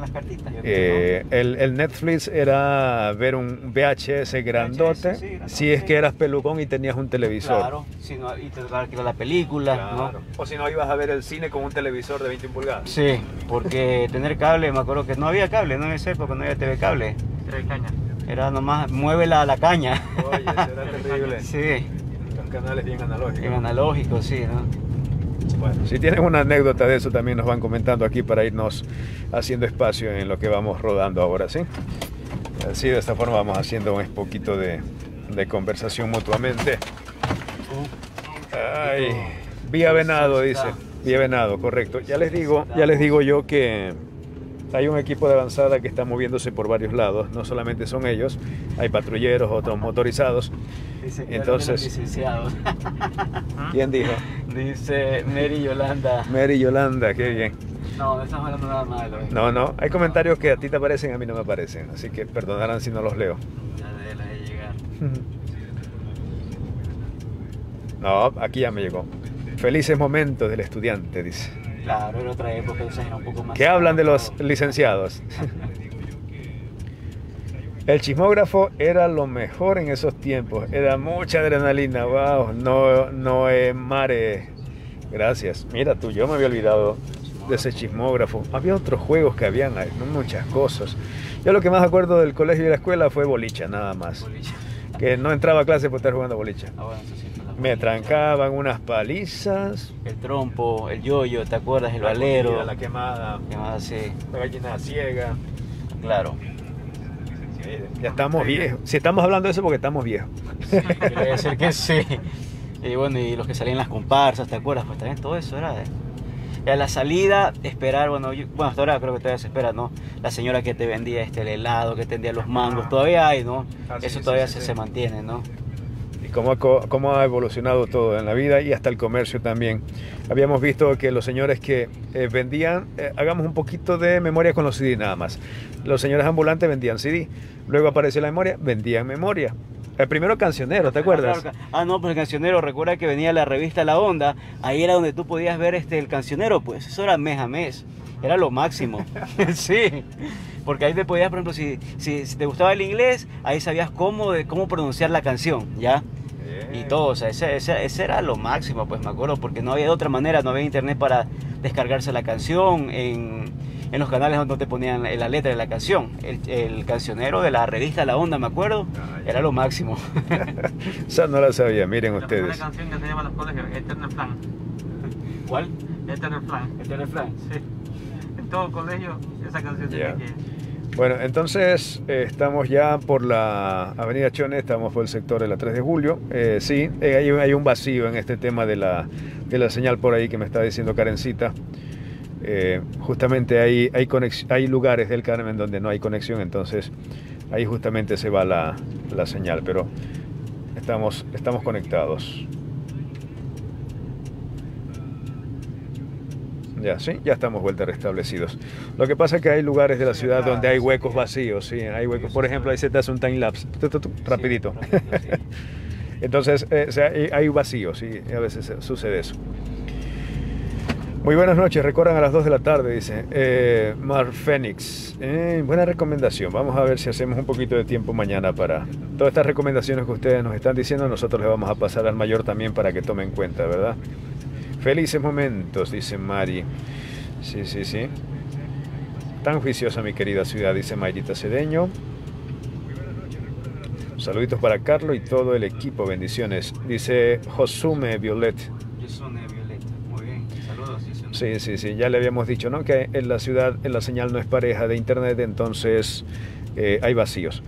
las cartitas. Eh, el, el, Netflix era ver un VHS grandote, VHS, sí, grandote. si es que eras pelucón y tenías un televisor. Claro, si no, y te alquilar la película, Claro. ¿no? O si no, ibas a ver el cine con un televisor de 21 pulgadas. Sí, porque tener cable, me acuerdo que no había cable, no en esa época no había TV cable. Era nomás, muévela a la caña. Oye, eso era (laughs) terrible. Sí, Los canales bien analógicos. en analógico, sí, ¿no? Bueno, si tienen una anécdota de eso, también nos van comentando aquí para irnos haciendo espacio en lo que vamos rodando ahora, ¿sí? Así, de esta forma vamos haciendo un poquito de, de conversación mutuamente. Ay, vía venado, dice. Vía venado, correcto. Ya les digo, ya les digo yo que hay un equipo de avanzada que está moviéndose por varios lados. No solamente son ellos, hay patrulleros, otros motorizados. Dice que Entonces- licenciados. (laughs) ¿Quién dijo? Dice Mary Yolanda. Mary Yolanda, qué bien. No, no estamos hablando nada malo. ¿eh? No, no, hay comentarios que a ti te parecen, a mí no me parecen, así que perdonarán si no los leo. Ya de la de llegar. (laughs) No, aquí ya me llegó. Felices momentos del estudiante, dice. Claro, era otra época, entonces era un poco más. ¿Qué hablan de los licenciados? El chismógrafo era lo mejor en esos tiempos. Era mucha adrenalina. Wow, no, no es mare. Gracias. Mira tú, yo me había olvidado de ese chismógrafo. Había otros juegos que habían, muchas cosas. Yo lo que más acuerdo del colegio y de la escuela fue bolicha, nada más. Que no entraba a clase por estar jugando bolicha. Ah, bueno, eso sí, Me trancaban unas palizas. El trompo, el yoyo, ¿te acuerdas? El la valero. comida, La quemada, ¿Qué más así? la gallina ciega. Claro. Ya estamos viejos. Si estamos hablando de eso porque estamos viejos. Quiere decir que sí. Y bueno, y los que salían las comparsas, ¿te acuerdas? Pues también todo eso era de... Y a la salida, esperar, bueno, yo- bueno, hasta ahora creo que todavía se espera, ¿no? La señora que te vendía este el helado, que te vendía los mangos, todavía hay, ¿no? Ah, sí, eso sí, todavía sí, se, sí. se mantiene, ¿no? Cómo ha, cómo ha evolucionado todo en la vida y hasta el comercio también. Habíamos visto que los señores que eh, vendían, eh, hagamos un poquito de memoria con los CD nada más. Los señores ambulantes vendían CD. Luego apareció la memoria, vendían memoria. El primero cancionero, ¿te acuerdas? (laughs) Ah, claro, Ah, no, pues el cancionero, recuerda que venía la revista La Onda, ahí era donde tú podías ver este el cancionero, pues eso era mes a mes, era lo máximo. (laughs) (laughs) sí, porque ahí te podías, por ejemplo, si, si, si te gustaba el inglés, ahí sabías cómo, de- cómo pronunciar la canción, ¿ya? Y todo, o sea, ese, ese- ese era lo máximo, pues me acuerdo, porque no había de otra manera, no había internet para descargarse la canción en, en los canales donde te ponían la letra de la canción. El, el cancionero de la revista La Onda, me acuerdo, era lo máximo. (laughs) Esa no la sabía, miren ustedes. canción que se llama los colegios, Eternal Plan. ¿Cuál? Eternal Plan. Eternal Plan. Sí. En todo colegio esa canción tiene que... Bueno, entonces eh, estamos ya por la Avenida Chone, estamos por el sector de la 3 de julio. Eh, sí, eh, hay, un vacío en este tema de la, de la señal por ahí que me está diciendo Karencita. Justamente hay, hay, hay lugares del Carmen donde no hay conexión, entonces ahí justamente se va la, la señal, pero estamos, estamos conectados. Ya, sí, ya estamos vuelta restablecidos. Lo que pasa es que hay lugares de la ciudad donde hay huecos vacíos, sí, hay huecos. Por ejemplo, ahí se te hace un time lapse, rapidito. (laughs) Entonces, eh, hay, vacíos y a veces sucede eso. Muy buenas noches, recorran a las 2 de la tarde, dice eh, Mar Fénix. Eh, buena recomendación, vamos a ver si hacemos un poquito de tiempo mañana para todas estas recomendaciones que ustedes nos están diciendo, nosotros les vamos a pasar al mayor también para que tomen cuenta, ¿verdad? Felices momentos, dice Mari. Sí, sí, sí. Tan juiciosa mi querida ciudad, dice Mayrita Cedeño. Saluditos para Carlos y todo el equipo, bendiciones. Dice Josume Violet. Yusune Violeta, muy bien. Saludos. Sí, sí, sí, ya le habíamos dicho, ¿no? Que en la ciudad en la señal no es pareja de internet, entonces eh, hay vacíos.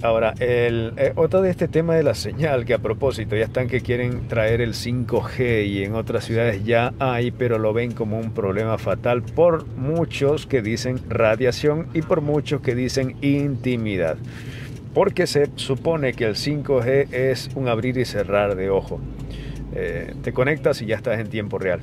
Ahora, el, eh, otro de este tema de la señal, que a propósito ya están que quieren traer el 5G y en otras ciudades ya hay, pero lo ven como un problema fatal por muchos que dicen radiación y por muchos que dicen intimidad. Porque se supone que el 5G es un abrir y cerrar de ojo. Eh, te conectas y ya estás en tiempo real.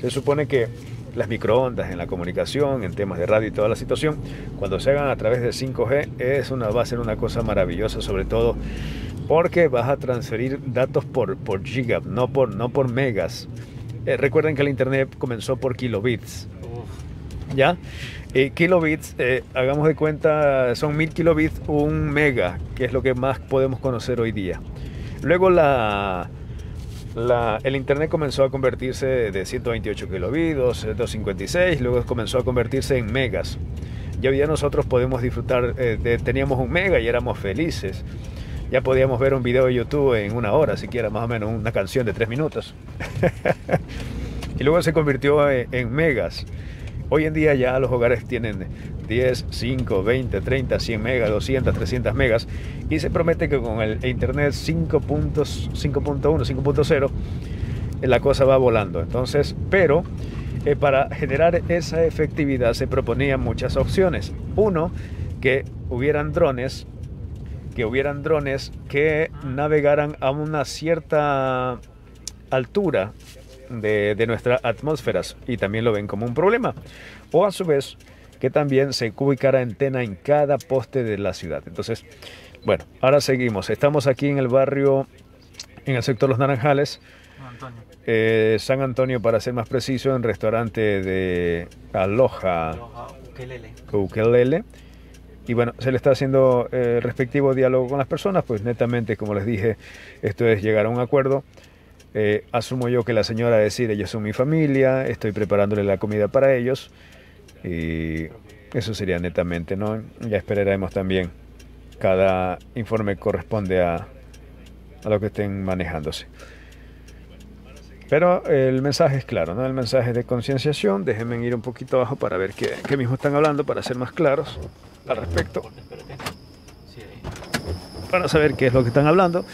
Se supone que las microondas, en la comunicación, en temas de radio y toda la situación, cuando se hagan a través de 5G es una, va a ser una cosa maravillosa, sobre todo porque vas a transferir datos por, por no por, no por megas. Eh, recuerden que el Internet comenzó por kilobits. ¿Ya? Eh, kilobits, eh, hagamos de cuenta, son mil kilobits, un mega, que es lo que más podemos conocer hoy día. Luego la, la, el Internet comenzó a convertirse de 128 kilobits, 256, luego comenzó a convertirse en megas. Y hoy nosotros podemos disfrutar, de, teníamos un mega y éramos felices. Ya podíamos ver un video de YouTube en una hora, siquiera más o menos una canción de tres minutos. (laughs) y luego se convirtió en megas. Hoy en día ya los hogares tienen 10, 5, 20, 30, 100 megas, 200, 300 megas y se promete que con el Internet 5.1, 5.0 eh, la cosa va volando. Entonces, pero eh, para generar esa efectividad se proponían muchas opciones. Uno, que hubieran drones, que hubieran drones que navegaran a una cierta altura de, de nuestras atmósferas y también lo ven como un problema. O a su vez, que también se ubicara antena en cada poste de la ciudad. Entonces, bueno, ahora seguimos. Estamos aquí en el barrio, en el sector Los Naranjales. Eh, San Antonio, para ser más preciso, en restaurante de Aloha Ukelele. Y bueno, se le está haciendo el eh, respectivo diálogo con las personas, pues netamente, como les dije, esto es llegar a un acuerdo. Eh, asumo yo que la señora decir, ellos son mi familia, estoy preparándole la comida para ellos. Y eso sería netamente, ¿no? Ya esperaremos también. Cada informe corresponde a, a lo que estén manejándose. Pero el mensaje es claro, ¿no? El mensaje de concienciación. Déjenme ir un poquito abajo para ver qué, qué mismo están hablando, para ser más claros al respecto. Para saber qué es lo que están hablando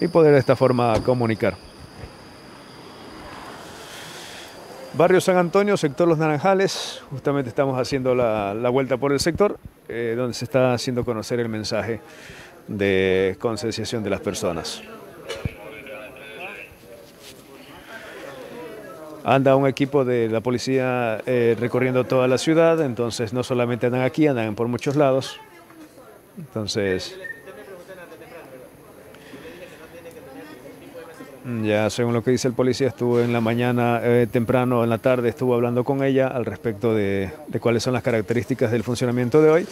y poder de esta forma comunicar. Barrio San Antonio, sector Los Naranjales. Justamente estamos haciendo la, la vuelta por el sector, eh, donde se está haciendo conocer el mensaje de concienciación de las personas. Anda un equipo de la policía eh, recorriendo toda la ciudad, entonces no solamente andan aquí, andan por muchos lados. Entonces, Ya según lo que dice el policía, estuvo en la mañana, eh, temprano, en la tarde, estuvo hablando con ella al respecto de, cuáles son las características del funcionamiento de hoy.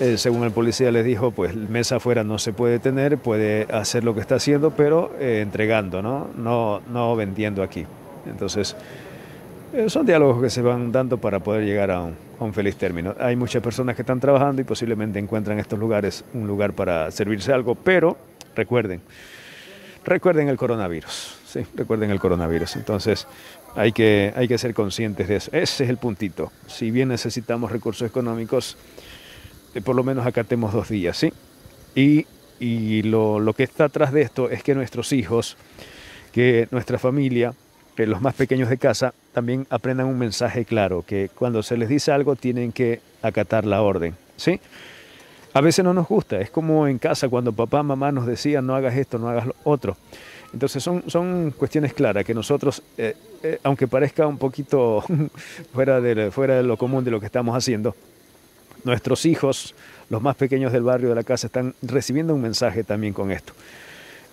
Eh, según el policía les dijo, pues mesa afuera no se puede tener, puede hacer lo que está haciendo, pero eh, entregando, ¿no? ¿no? No vendiendo aquí. Entonces, son diálogos que se van dando para poder llegar a un, a un feliz término. Hay muchas personas que están trabajando y posiblemente encuentran en estos lugares un lugar para servirse algo, pero recuerden, recuerden el coronavirus. Sí, recuerden el coronavirus. Entonces, hay que, hay que ser conscientes de eso. Ese es el puntito. Si bien necesitamos recursos económicos, eh, por lo menos acatemos dos días, ¿sí? Y, y lo, lo, que está atrás de esto es que nuestros hijos, que nuestra familia, que los más pequeños de casa, también aprendan un mensaje claro, que cuando se les dice algo tienen que acatar la orden, ¿sí? A veces no nos gusta, es como en casa cuando papá, mamá nos decían no hagas esto, no hagas lo otro. Entonces son, son cuestiones claras que nosotros, eh, eh, aunque parezca un poquito (laughs) fuera de, fuera de lo común de lo que estamos haciendo, nuestros hijos, los más pequeños del barrio de la casa, están recibiendo un mensaje también con esto.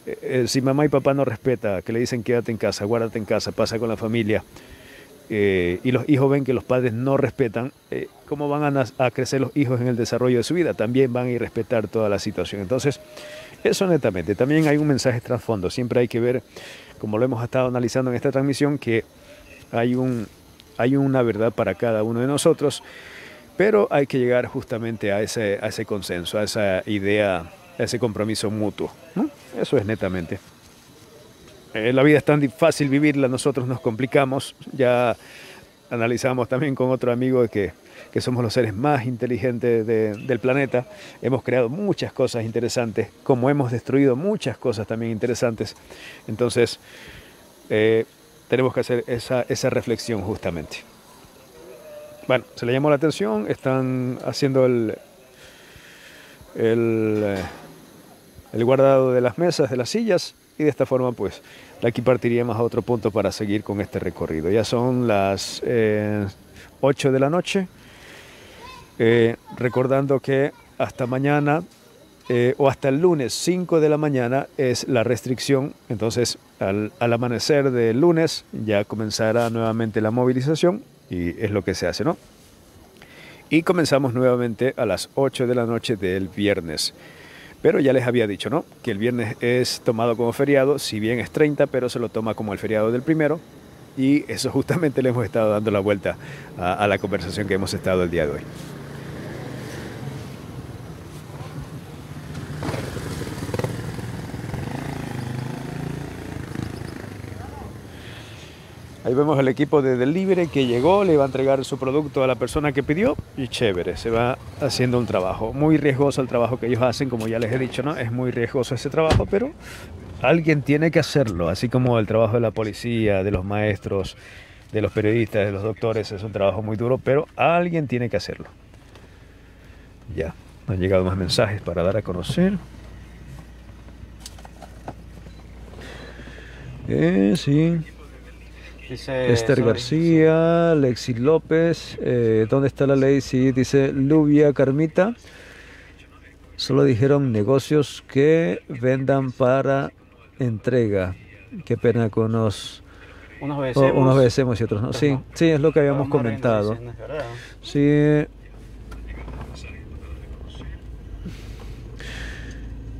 Eh, si mamá y papá no respeta, que le dicen quédate en casa, guárdate en casa, pasa con la familia, eh, y los hijos ven que los padres no respetan, eh, ¿cómo van a, crecer los hijos en el desarrollo de su vida? También van a ir a respetar toda la situación. Entonces, eso netamente. También hay un mensaje trasfondo. Siempre hay que ver, como lo hemos estado analizando en esta transmisión, que hay, un, hay una verdad para cada uno de nosotros, pero hay que llegar justamente a ese, a ese consenso, a esa idea, a ese compromiso mutuo. Eso es netamente. Eh, la vida es tan fácil vivirla, nosotros nos complicamos. Ya analizamos también con otro amigo que, que somos los seres más inteligentes de, del planeta. Hemos creado muchas cosas interesantes, como hemos destruido muchas cosas también interesantes. Entonces, eh, tenemos que hacer esa, esa reflexión justamente. Bueno, se le llamó la atención, están haciendo el, el, el guardado de las mesas, de las sillas y de esta forma pues de aquí partiríamos a otro punto para seguir con este recorrido. Ya son las 8 eh, de la noche, eh, recordando que hasta mañana eh, o hasta el lunes 5 de la mañana es la restricción, entonces al, al amanecer del lunes ya comenzará nuevamente la movilización y es lo que se hace, ¿no? Y comenzamos nuevamente a las 8 de la noche del viernes. Pero ya les había dicho, ¿no? Que el viernes es tomado como feriado, si bien es 30, pero se lo toma como el feriado del primero. Y eso justamente le hemos estado dando la vuelta a, a la conversación que hemos estado el día de hoy. Ahí vemos el equipo de delivery que llegó, le va a entregar su producto a la persona que pidió y chévere, se va haciendo un trabajo. Muy riesgoso el trabajo que ellos hacen, como ya les he dicho, ¿no? Es muy riesgoso ese trabajo, pero alguien tiene que hacerlo, así como el trabajo de la policía, de los maestros, de los periodistas, de los doctores, es un trabajo muy duro, pero alguien tiene que hacerlo. Ya, han llegado más mensajes para dar a conocer. Eh, sí. Dice Esther García, Lexi López, eh, ¿dónde está la ley? Sí, dice Lubia Carmita. Solo dijeron negocios que vendan para entrega. Qué pena con unos, Unos o- obedecemos. unos obedecemos y otros no. Sí, sí, es lo que habíamos Vamos comentado. Sí.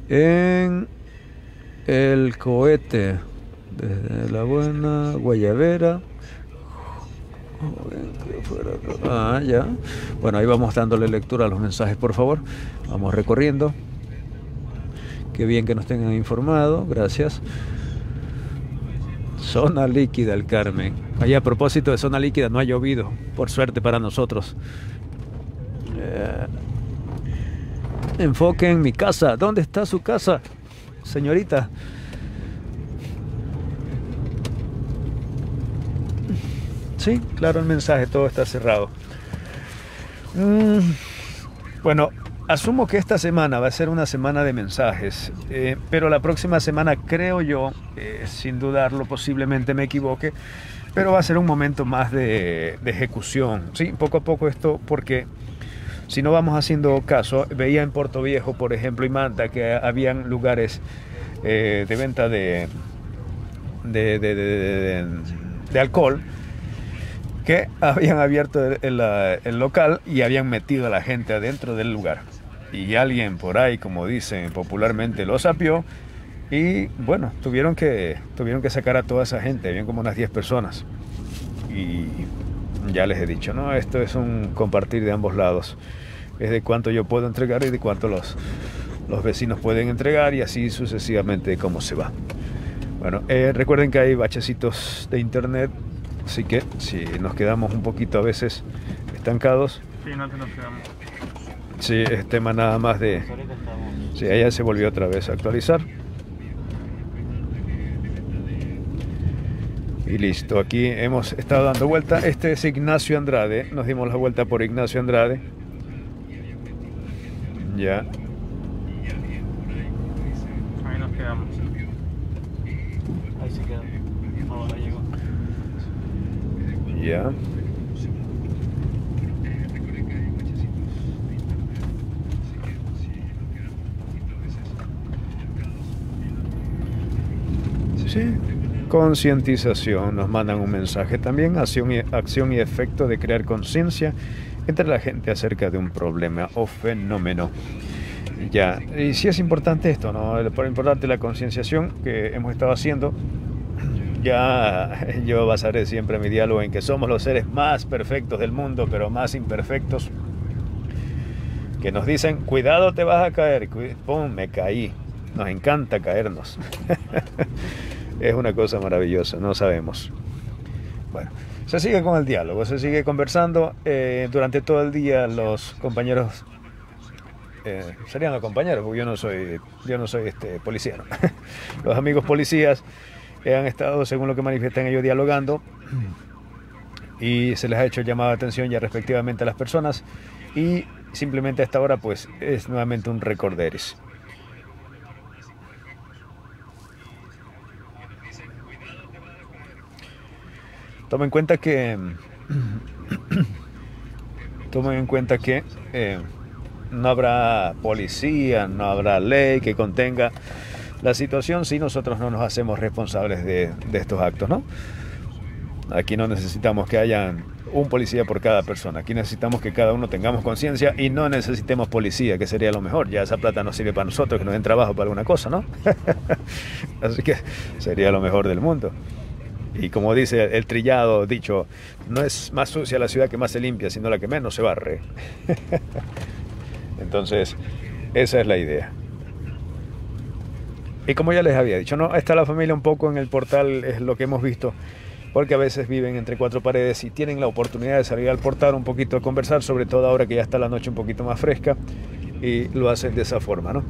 En el cohete, desde la buena Guayavera. Ah, ya. Bueno, ahí vamos dándole lectura a los mensajes, por favor. Vamos recorriendo. Qué bien que nos tengan informado, gracias. Zona líquida, el Carmen. Ahí a propósito de zona líquida, no ha llovido, por suerte para nosotros. Eh, enfoque en mi casa. ¿Dónde está su casa, señorita? Sí, claro, el mensaje, todo está cerrado. Mm, bueno, asumo que esta semana va a ser una semana de mensajes, eh, pero la próxima semana creo yo, eh, sin dudarlo, posiblemente me equivoque, pero va a ser un momento más de, ejecución, ¿sí? Poco a poco esto, porque si no vamos haciendo caso, veía en Puerto Viejo, por ejemplo, y Manta, que habían lugares eh, de venta de- de alcohol que habían abierto el, el, el local y habían metido a la gente adentro del lugar. Y alguien por ahí, como dicen popularmente, lo sapió y bueno, tuvieron que, tuvieron que sacar a toda esa gente, habían como unas 10 personas. Y ya les he dicho, ¿no? Esto es un compartir de ambos lados. Es de cuánto yo puedo entregar y de cuánto los, los vecinos pueden entregar y así sucesivamente cómo se va. Bueno, eh, recuerden que hay bachecitos de internet, así que si nos quedamos un poquito a veces estancados, Sí, no te nos quedamos. sí, es tema nada más de... Sí, ella se volvió otra vez a actualizar. Y listo, aquí hemos estado dando vuelta. Este es Ignacio Andrade. Nos dimos la vuelta por Ignacio Andrade. Ya. Ahí nos quedamos. Ahí se quedó. Ahora llegó. Sí. Concientización, nos mandan un mensaje también, acción y, acción y efecto de crear conciencia entre la gente acerca de un problema o fenómeno. Ya, y sí es importante esto, ¿no? Es importante la concienciación que hemos estado haciendo ya yo basaré siempre mi diálogo en que somos los seres más perfectos del mundo, pero más imperfectos. Que nos dicen, cuidado te vas a caer. ¡Pum! Me caí. Nos encanta caernos. (laughs) es una cosa maravillosa, no sabemos. Bueno, se sigue con el diálogo, se sigue conversando. eh, durante todo el día los compañeros, eh, serían los compañeros, porque yo no soy, yo no soy este, policía. (laughs) los amigos policías han estado, según lo que manifiestan ellos, dialogando y se les ha hecho llamada de atención ya respectivamente a las personas y simplemente hasta ahora pues es nuevamente un recorderis. Tomen en cuenta que (coughs) tomen en cuenta que eh, no habrá policía, no habrá ley que contenga la situación si nosotros no nos hacemos responsables de, estos actos, ¿no? Aquí no necesitamos que haya un policía por cada persona. Aquí necesitamos que cada uno tengamos conciencia y no necesitemos policía, que sería lo mejor. Ya esa plata no sirve para nosotros, que nos den trabajo para alguna cosa, ¿no? (laughs) Así que sería lo mejor del mundo. Y como dice el trillado dicho, no es más sucia la ciudad que más se limpia, sino la que menos se barre. (laughs) Entonces, esa es la idea. Y como ya les había dicho, no está la familia un poco en el portal, es lo que hemos visto, porque a veces viven entre cuatro paredes y tienen la oportunidad de salir al portal un poquito a conversar, sobre todo ahora que ya está la noche un poquito más fresca, y lo hacen de esa forma, ¿no?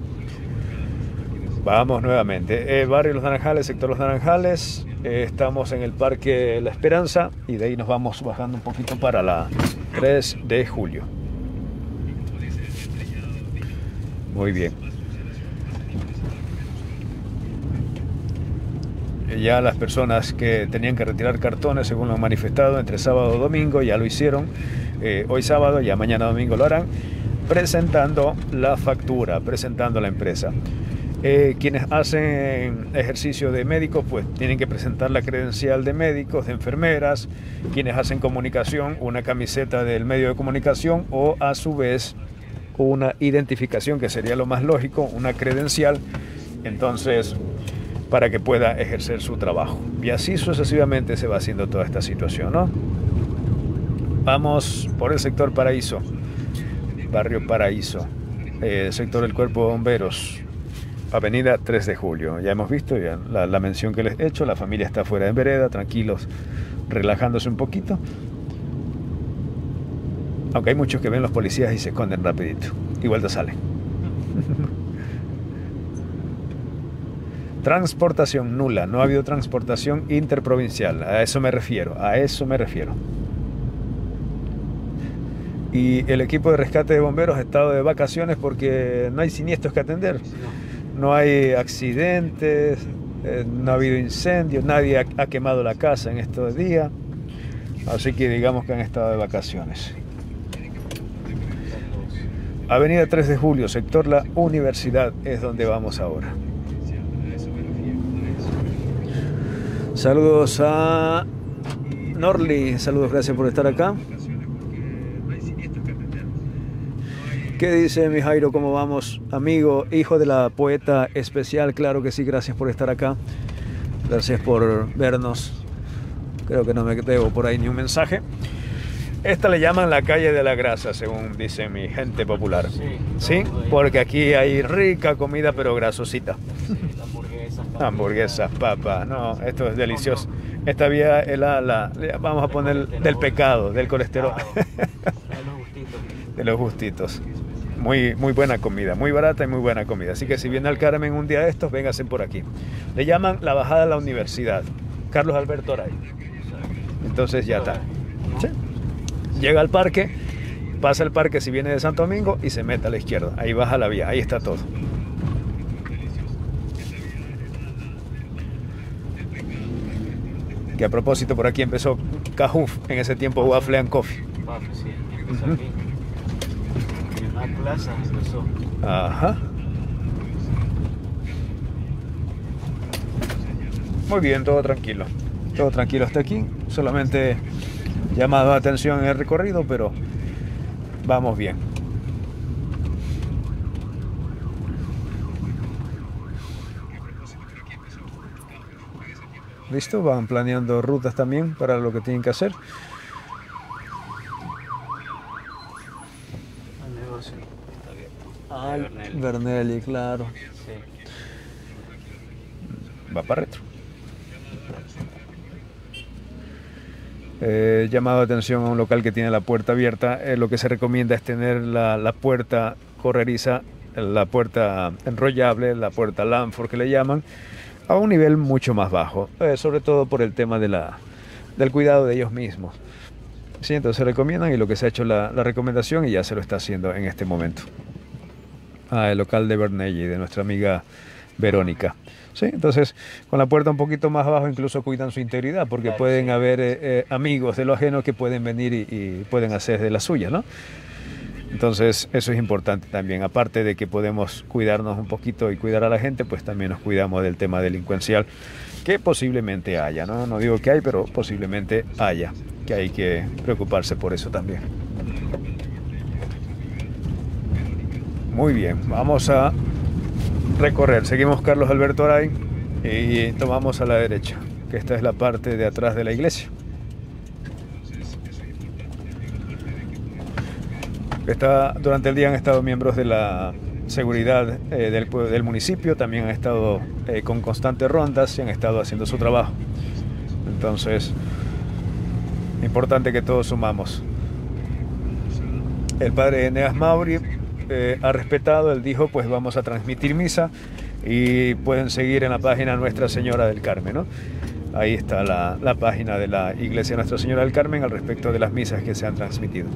Vamos nuevamente. Eh, barrio Los Naranjales, sector Los Naranjales. Eh, estamos en el Parque La Esperanza y de ahí nos vamos bajando un poquito para la 3 de julio. Muy bien. Ya las personas que tenían que retirar cartones, según lo han manifestado, entre sábado y domingo, ya lo hicieron. Eh, hoy sábado, ya mañana domingo lo harán, presentando la factura, presentando la empresa. Eh, quienes hacen ejercicio de médicos, pues tienen que presentar la credencial de médicos, de enfermeras. Quienes hacen comunicación, una camiseta del medio de comunicación o a su vez una identificación, que sería lo más lógico, una credencial. Entonces, para que pueda ejercer su trabajo. Y así sucesivamente se va haciendo toda esta situación, ¿no? Vamos por el sector Paraíso, barrio Paraíso, eh, sector del Cuerpo de Bomberos, Avenida 3 de Julio. Ya hemos visto ya la, mención que les he hecho, la familia está fuera de vereda, tranquilos, relajándose un poquito. Aunque hay muchos que ven los policías y se esconden rapidito. Y vuelta salen. Transportación nula, no ha habido transportación interprovincial, a eso me refiero, a eso me refiero. Y el equipo de rescate de bomberos ha estado de vacaciones porque no hay siniestros que atender, no hay accidentes, eh, no ha habido incendios, nadie ha, ha quemado la casa en estos días, así que digamos que han estado de vacaciones. Avenida 3 de Julio, sector La Universidad, es donde vamos ahora. Saludos a Norli, saludos, gracias por estar acá. ¿Qué dice mi Jairo? ¿Cómo vamos? Amigo, hijo de la poeta especial, claro que sí, gracias por estar acá. Gracias por vernos. Creo que no me debo por ahí ni un mensaje. Esta le llaman la calle de la grasa, según dice mi gente popular. Sí, porque aquí hay rica comida, pero grasosita. Hamburguesas, papas, no, esto es delicioso. Esta vía es la, vamos a poner del pecado, del colesterol. De los gustitos. Muy, muy buena comida, muy barata y muy buena comida. Así que si viene al Carmen un día de estos, véngase por aquí. Le llaman la bajada a la universidad. Carlos Alberto Aray. Entonces ya está. Llega al parque, pasa el parque si viene de Santo Domingo y se mete a la izquierda. Ahí baja la vía, ahí está todo. Que a propósito por aquí empezó Cajuf, en ese tiempo Waffle and Coffee. Waffle, sí, empezó uh -huh. aquí. En una plaza empezó. Ajá. Muy bien, todo tranquilo. Todo tranquilo hasta aquí. Solamente llamado a atención en el recorrido, pero vamos bien. ¿Listo? Van planeando rutas también para lo que tienen que hacer. Ah, Bernelli. Bernelli, claro. Sí. Va para retro. Eh, llamado atención a un local que tiene la puerta abierta. Eh, lo que se recomienda es tener la, la, puerta correriza, la puerta enrollable, la puerta Lanford que le llaman, a un nivel mucho más bajo, eh, sobre todo por el tema de la, del cuidado de ellos mismos. Sí, entonces se recomiendan y lo que se ha hecho la, la recomendación y ya se lo está haciendo en este momento. Ah, el local de Bernelli, de nuestra amiga Verónica. ¿Sí? Entonces, con la puerta un poquito más abajo incluso cuidan su integridad, porque pueden haber eh, eh, amigos de lo ajeno que pueden venir y, y pueden hacer de la suya, ¿no? Entonces, eso es importante también. Aparte de que podemos cuidarnos un poquito y cuidar a la gente, pues también nos cuidamos del tema delincuencial, que posiblemente haya, ¿no? No digo que hay, pero posiblemente haya, que hay que preocuparse por eso también. Muy bien, vamos a recorrer. Seguimos Carlos Alberto Aray y tomamos a la derecha, que esta es la parte de atrás de la iglesia. Está, durante el día han estado miembros de la seguridad eh, del, municipio, también han estado eh, con constantes rondas y han estado haciendo su trabajo. Entonces, importante que todos sumamos. El padre Eneas Mauri eh, ha respetado, él dijo, pues vamos a transmitir misa y pueden seguir en la página Nuestra Señora del Carmen, ¿no? Ahí está la página de la Iglesia Nuestra Señora del Carmen al respecto de las misas que se han transmitido.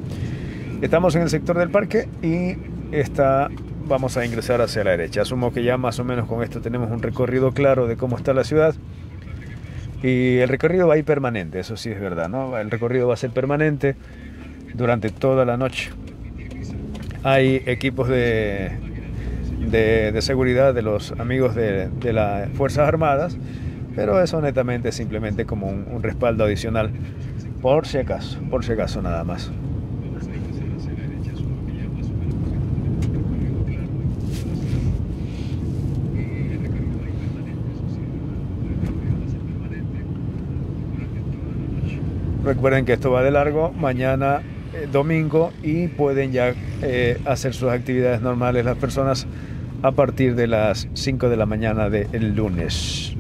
Estamos en el sector del parque y está, vamos a ingresar hacia la derecha. Asumo que ya más o menos con esto tenemos un recorrido claro de cómo está la ciudad. Y el recorrido va a ir permanente, eso sí es verdad, ¿no? El recorrido va a ser permanente durante toda la noche. Hay equipos de, de, seguridad de los amigos de, de las Fuerzas Armadas, pero eso netamente simplemente como un respaldo adicional, por si acaso, por si acaso nada más. Recuerden que esto va de largo mañana eh, domingo y pueden ya eh, hacer sus actividades normales las personas a partir de las 5 de la mañana del lunes.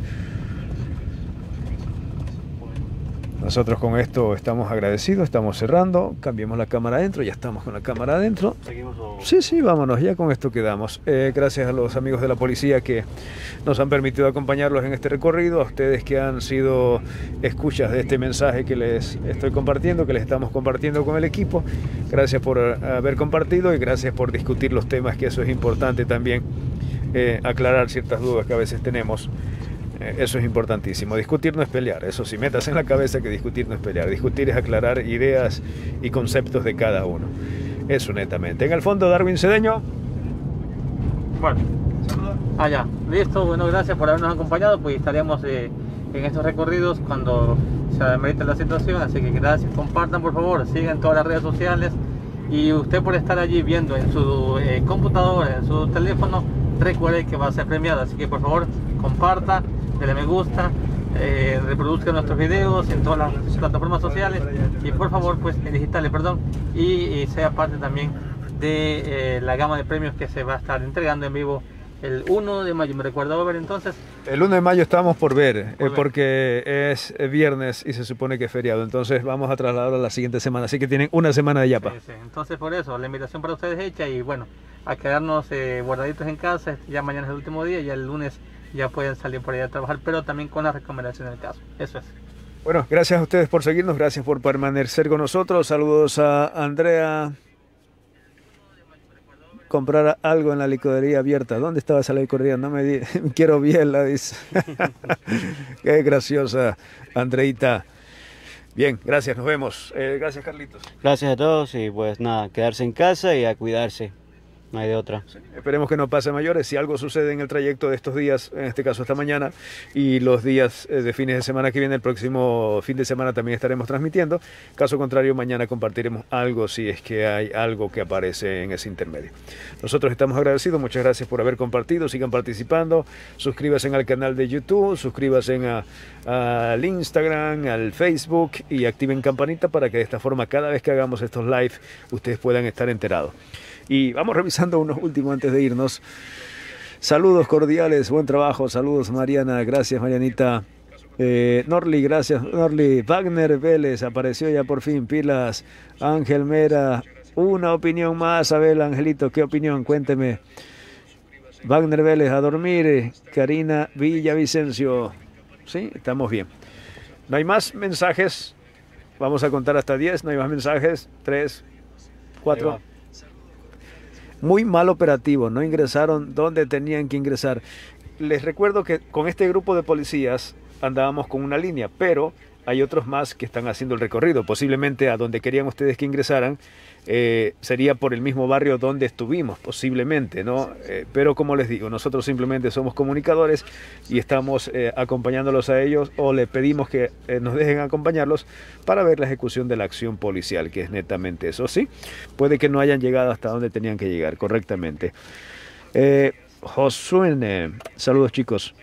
Nosotros con esto estamos agradecidos, estamos cerrando, cambiemos la cámara adentro, ya estamos con la cámara adentro. Seguimos o- Sí, sí, vámonos, ya con esto quedamos. Eh, gracias a los amigos de la policía que nos han permitido acompañarlos en este recorrido, a ustedes que han sido escuchas de este mensaje que les estoy compartiendo, que les estamos compartiendo con el equipo. Gracias por eh, haber compartido y gracias por discutir los temas, que eso es importante también, eh, aclarar ciertas dudas que a veces tenemos. Eh, Eso es importantísimo. Discutir no es pelear. Eso sí, metas en la cabeza que discutir no es pelear. Discutir es aclarar ideas y conceptos de cada uno. Eso netamente. En el fondo, Darwin Cedeño. Bueno, ah, ya, listo. Bueno, gracias por habernos acompañado. Pues estaremos eh, en estos recorridos cuando se amerite la situación. Así que gracias. Compartan, por favor. Sigan todas las redes sociales. Y usted por estar allí viendo en su eh, computadora, en su teléfono, recuerde que va a ser premiado. Así que por favor, comparta, dele me gusta, eh, reproduzca nuestros videos en todas las plataformas sociales y por favor, pues en digitales, perdón, y, y sea parte también de eh, la gama de premios que se va a estar entregando en vivo el 1 de mayo. Me recuerdo ver entonces. El 1 de mayo estamos por ver, eh, Por ver. porque es viernes y se supone que es feriado. Entonces vamos a trasladarlo a la siguiente semana. Así que tienen una semana de yapa. Sí, sí. Entonces por eso, la invitación para ustedes hecha y bueno, a quedarnos eh, guardaditos en casa. Ya mañana es el último día, ya el lunes ya pueden salir por allá a trabajar, pero también con la recomendación del caso. Eso es. Bueno, gracias a ustedes por seguirnos, gracias por permanecer con nosotros. Saludos a Andrea. Comprar algo en la licorería abierta. ¿Dónde estaba esa licorería? No me di... (laughs) quiero biela, dice. (laughs) Qué graciosa, Andreita. Bien, gracias, nos vemos. Eh, gracias, Carlitos. Gracias a todos y pues nada, quedarse en casa y a cuidarse. No hay de otra. Esperemos que no pase mayores. Si algo sucede en el trayecto de estos días, en este caso esta mañana, y los días eh, de fines de semana que viene, el próximo fin de semana también estaremos transmitiendo. Caso contrario, mañana compartiremos algo si es que hay algo que aparece en ese intermedio. Nosotros estamos agradecidos. Muchas gracias por haber compartido. Sigan participando. Suscríbanse al canal de YouTube, suscríbanse al Instagram, al Facebook y activen campanita para que de esta forma cada vez que hagamos estos live ustedes puedan estar enterados. Y vamos revisando unos últimos antes de irnos. Saludos cordiales, buen trabajo. Saludos Mariana, gracias Marianita. Eh, Norli, gracias Norli. Wagner Vélez, apareció ya por fin. Pilas. Ángel Mera, una opinión más. Abel Angelito, ¿qué opinión? Cuénteme. Wagner Vélez, a dormir. Karina Villavicencio. Sí, estamos bien. No hay más mensajes. Vamos a contar hasta 10. No hay más mensajes. 3, 4. Muy mal operativo. No ingresaron donde tenían que ingresar. les recuerdo que con este grupo de policías andábamos con una línea, pero hay otros más que están haciendo el recorrido. Posiblemente a donde querían ustedes que ingresaran eh, sería por el mismo barrio donde estuvimos, posiblemente, ¿no? Eh, pero como les digo, nosotros simplemente somos comunicadores y estamos eh, acompañándolos a ellos o le pedimos que nos dejen acompañarlos para ver la ejecución de la acción policial, que es netamente eso, ¿sí? Puede que no hayan llegado hasta donde tenían que llegar, correctamente. Josuene, saludos chicos.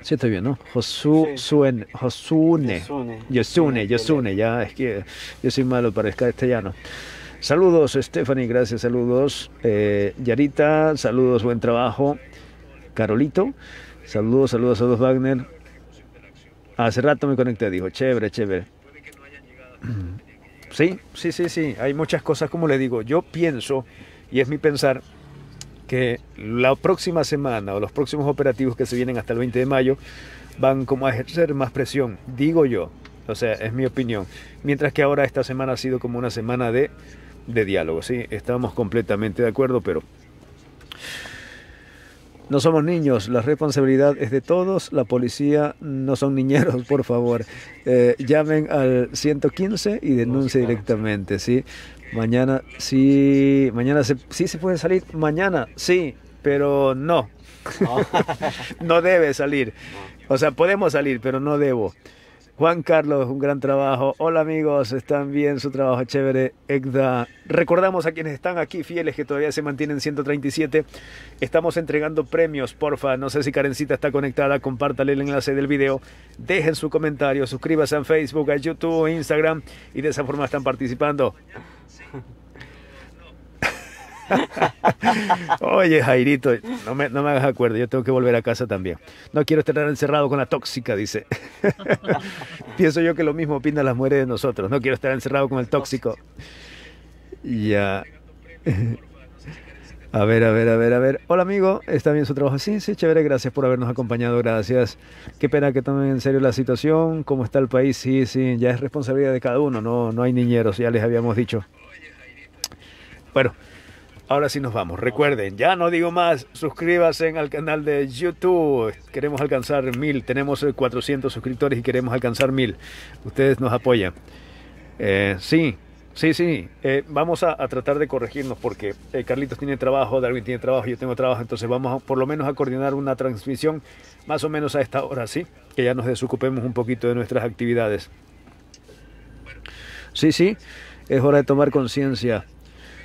Sí, está bien, ¿no? Josu, Sí. Suen- Josune. Yosune. Yosune, Yosune, ya es que yo soy malo para el castellano. Saludos, Stephanie, gracias, saludos. Eh, Yarita, saludos, buen trabajo. Carolito, saludos, saludos, saludos, Wagner. Hace rato me conecté, dijo, chévere, chévere. (clears throat) Sí, sí, sí, sí, hay muchas cosas, como le digo, yo pienso, y es mi pensar, que la próxima semana o los próximos operativos que se vienen hasta el 20 de mayo van como a ejercer más presión, digo yo, o sea, es mi opinión, mientras que ahora esta semana ha sido como una semana de, de diálogo, ¿sí? Estamos completamente de acuerdo, pero no somos niños, la responsabilidad es de todos, la policía no son niñeros, por favor. Eh, llamen al 115 y denuncien directamente, ¿sí? Mañana sí, mañana se, sí se puede salir, mañana sí, pero no, no (laughs) debe salir. O sea, podemos salir, pero no debo. Juan Carlos, un gran trabajo. Hola amigos, están bien, su trabajo chévere. Egda. Recordamos a quienes están aquí fieles que todavía se mantienen 137. Estamos entregando premios, porfa. No sé si Karencita está conectada, compártale el enlace del video. Dejen su comentario, suscríbase a Facebook, a YouTube, Instagram y de esa forma están participando. (laughs) (laughs) Oye, Jairito, no me, no me hagas acuerdo, yo tengo que volver a casa también. No quiero estar encerrado con la tóxica, dice. (laughs) Pienso yo que lo mismo opinan las mujeres de nosotros. No quiero estar encerrado con el tóxico. Ya. (laughs) A ver, a ver, a ver, a ver. Hola amigo, ¿está bien su trabajo? Sí, sí, chévere, gracias por habernos acompañado, gracias. Qué pena que tomen en serio la situación, cómo está el país, sí, sí, ya es responsabilidad de cada uno, no, no hay niñeros, ya les habíamos dicho. Bueno, ahora sí nos vamos. Recuerden, ya no digo más, suscríbanse al canal de YouTube. Queremos alcanzar mil, tenemos eh, 400 suscriptores y queremos alcanzar mil. Ustedes nos apoyan. Eh, sí, sí, sí. eh, vamos a, tratar de corregirnos porque eh, Carlitos tiene trabajo, Darwin tiene trabajo, yo tengo trabajo, entonces vamos a, por lo menos a coordinar una transmisión más o menos a esta hora, ¿sí? Que ya nos desocupemos un poquito de nuestras actividades. Sí, sí, es hora de tomar conciencia.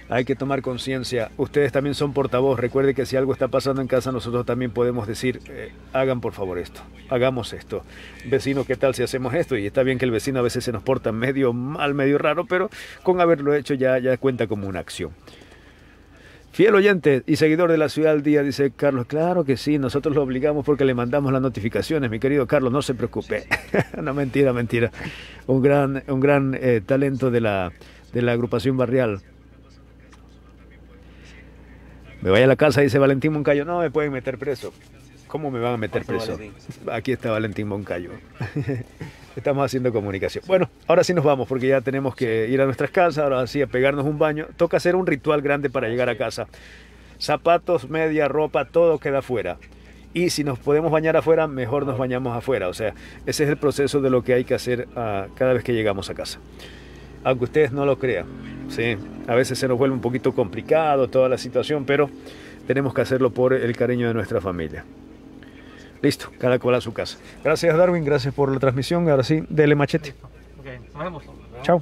Hay que tomar conciencia. Ustedes también son portavoz. Recuerde que si algo está pasando en casa, nosotros también podemos decir, eh, hagan por favor esto, hagamos esto. Vecino, ¿qué tal si hacemos esto? Y está bien que el vecino a veces se nos porta medio mal, medio raro, pero con haberlo hecho ya, ya cuenta como una acción. Fiel oyente y seguidor de la ciudad al día, dice Carlos, claro que sí, nosotros lo obligamos porque le mandamos las notificaciones, mi querido Carlos, no se preocupe. (laughs) no, mentira, mentira. Un gran, un gran eh, talento de la, de la agrupación barrial. Me vaya a la casa, dice Valentín Moncayo, no me pueden meter preso. ¿Cómo me van a meter preso? Aquí está Valentín Moncayo. (laughs) Estamos haciendo comunicación. Bueno, ahora sí nos vamos porque ya tenemos que ir a nuestras casas, ahora sí a pegarnos un baño. Toca hacer un ritual grande para llegar a casa. Zapatos, media, ropa, todo queda afuera. Y si nos podemos bañar afuera, mejor nos bañamos afuera. O sea, ese es el proceso de lo que hay que hacer ah, cada vez que llegamos a casa. Aunque ustedes no lo crean. Sí, a veces se nos vuelve un poquito complicado toda la situación, pero tenemos que hacerlo por el cariño de nuestra familia. Listo, cada cual a su casa. Gracias Darwin, gracias por la transmisión. Ahora sí, dele machete. Ok, nos vemos. Chao.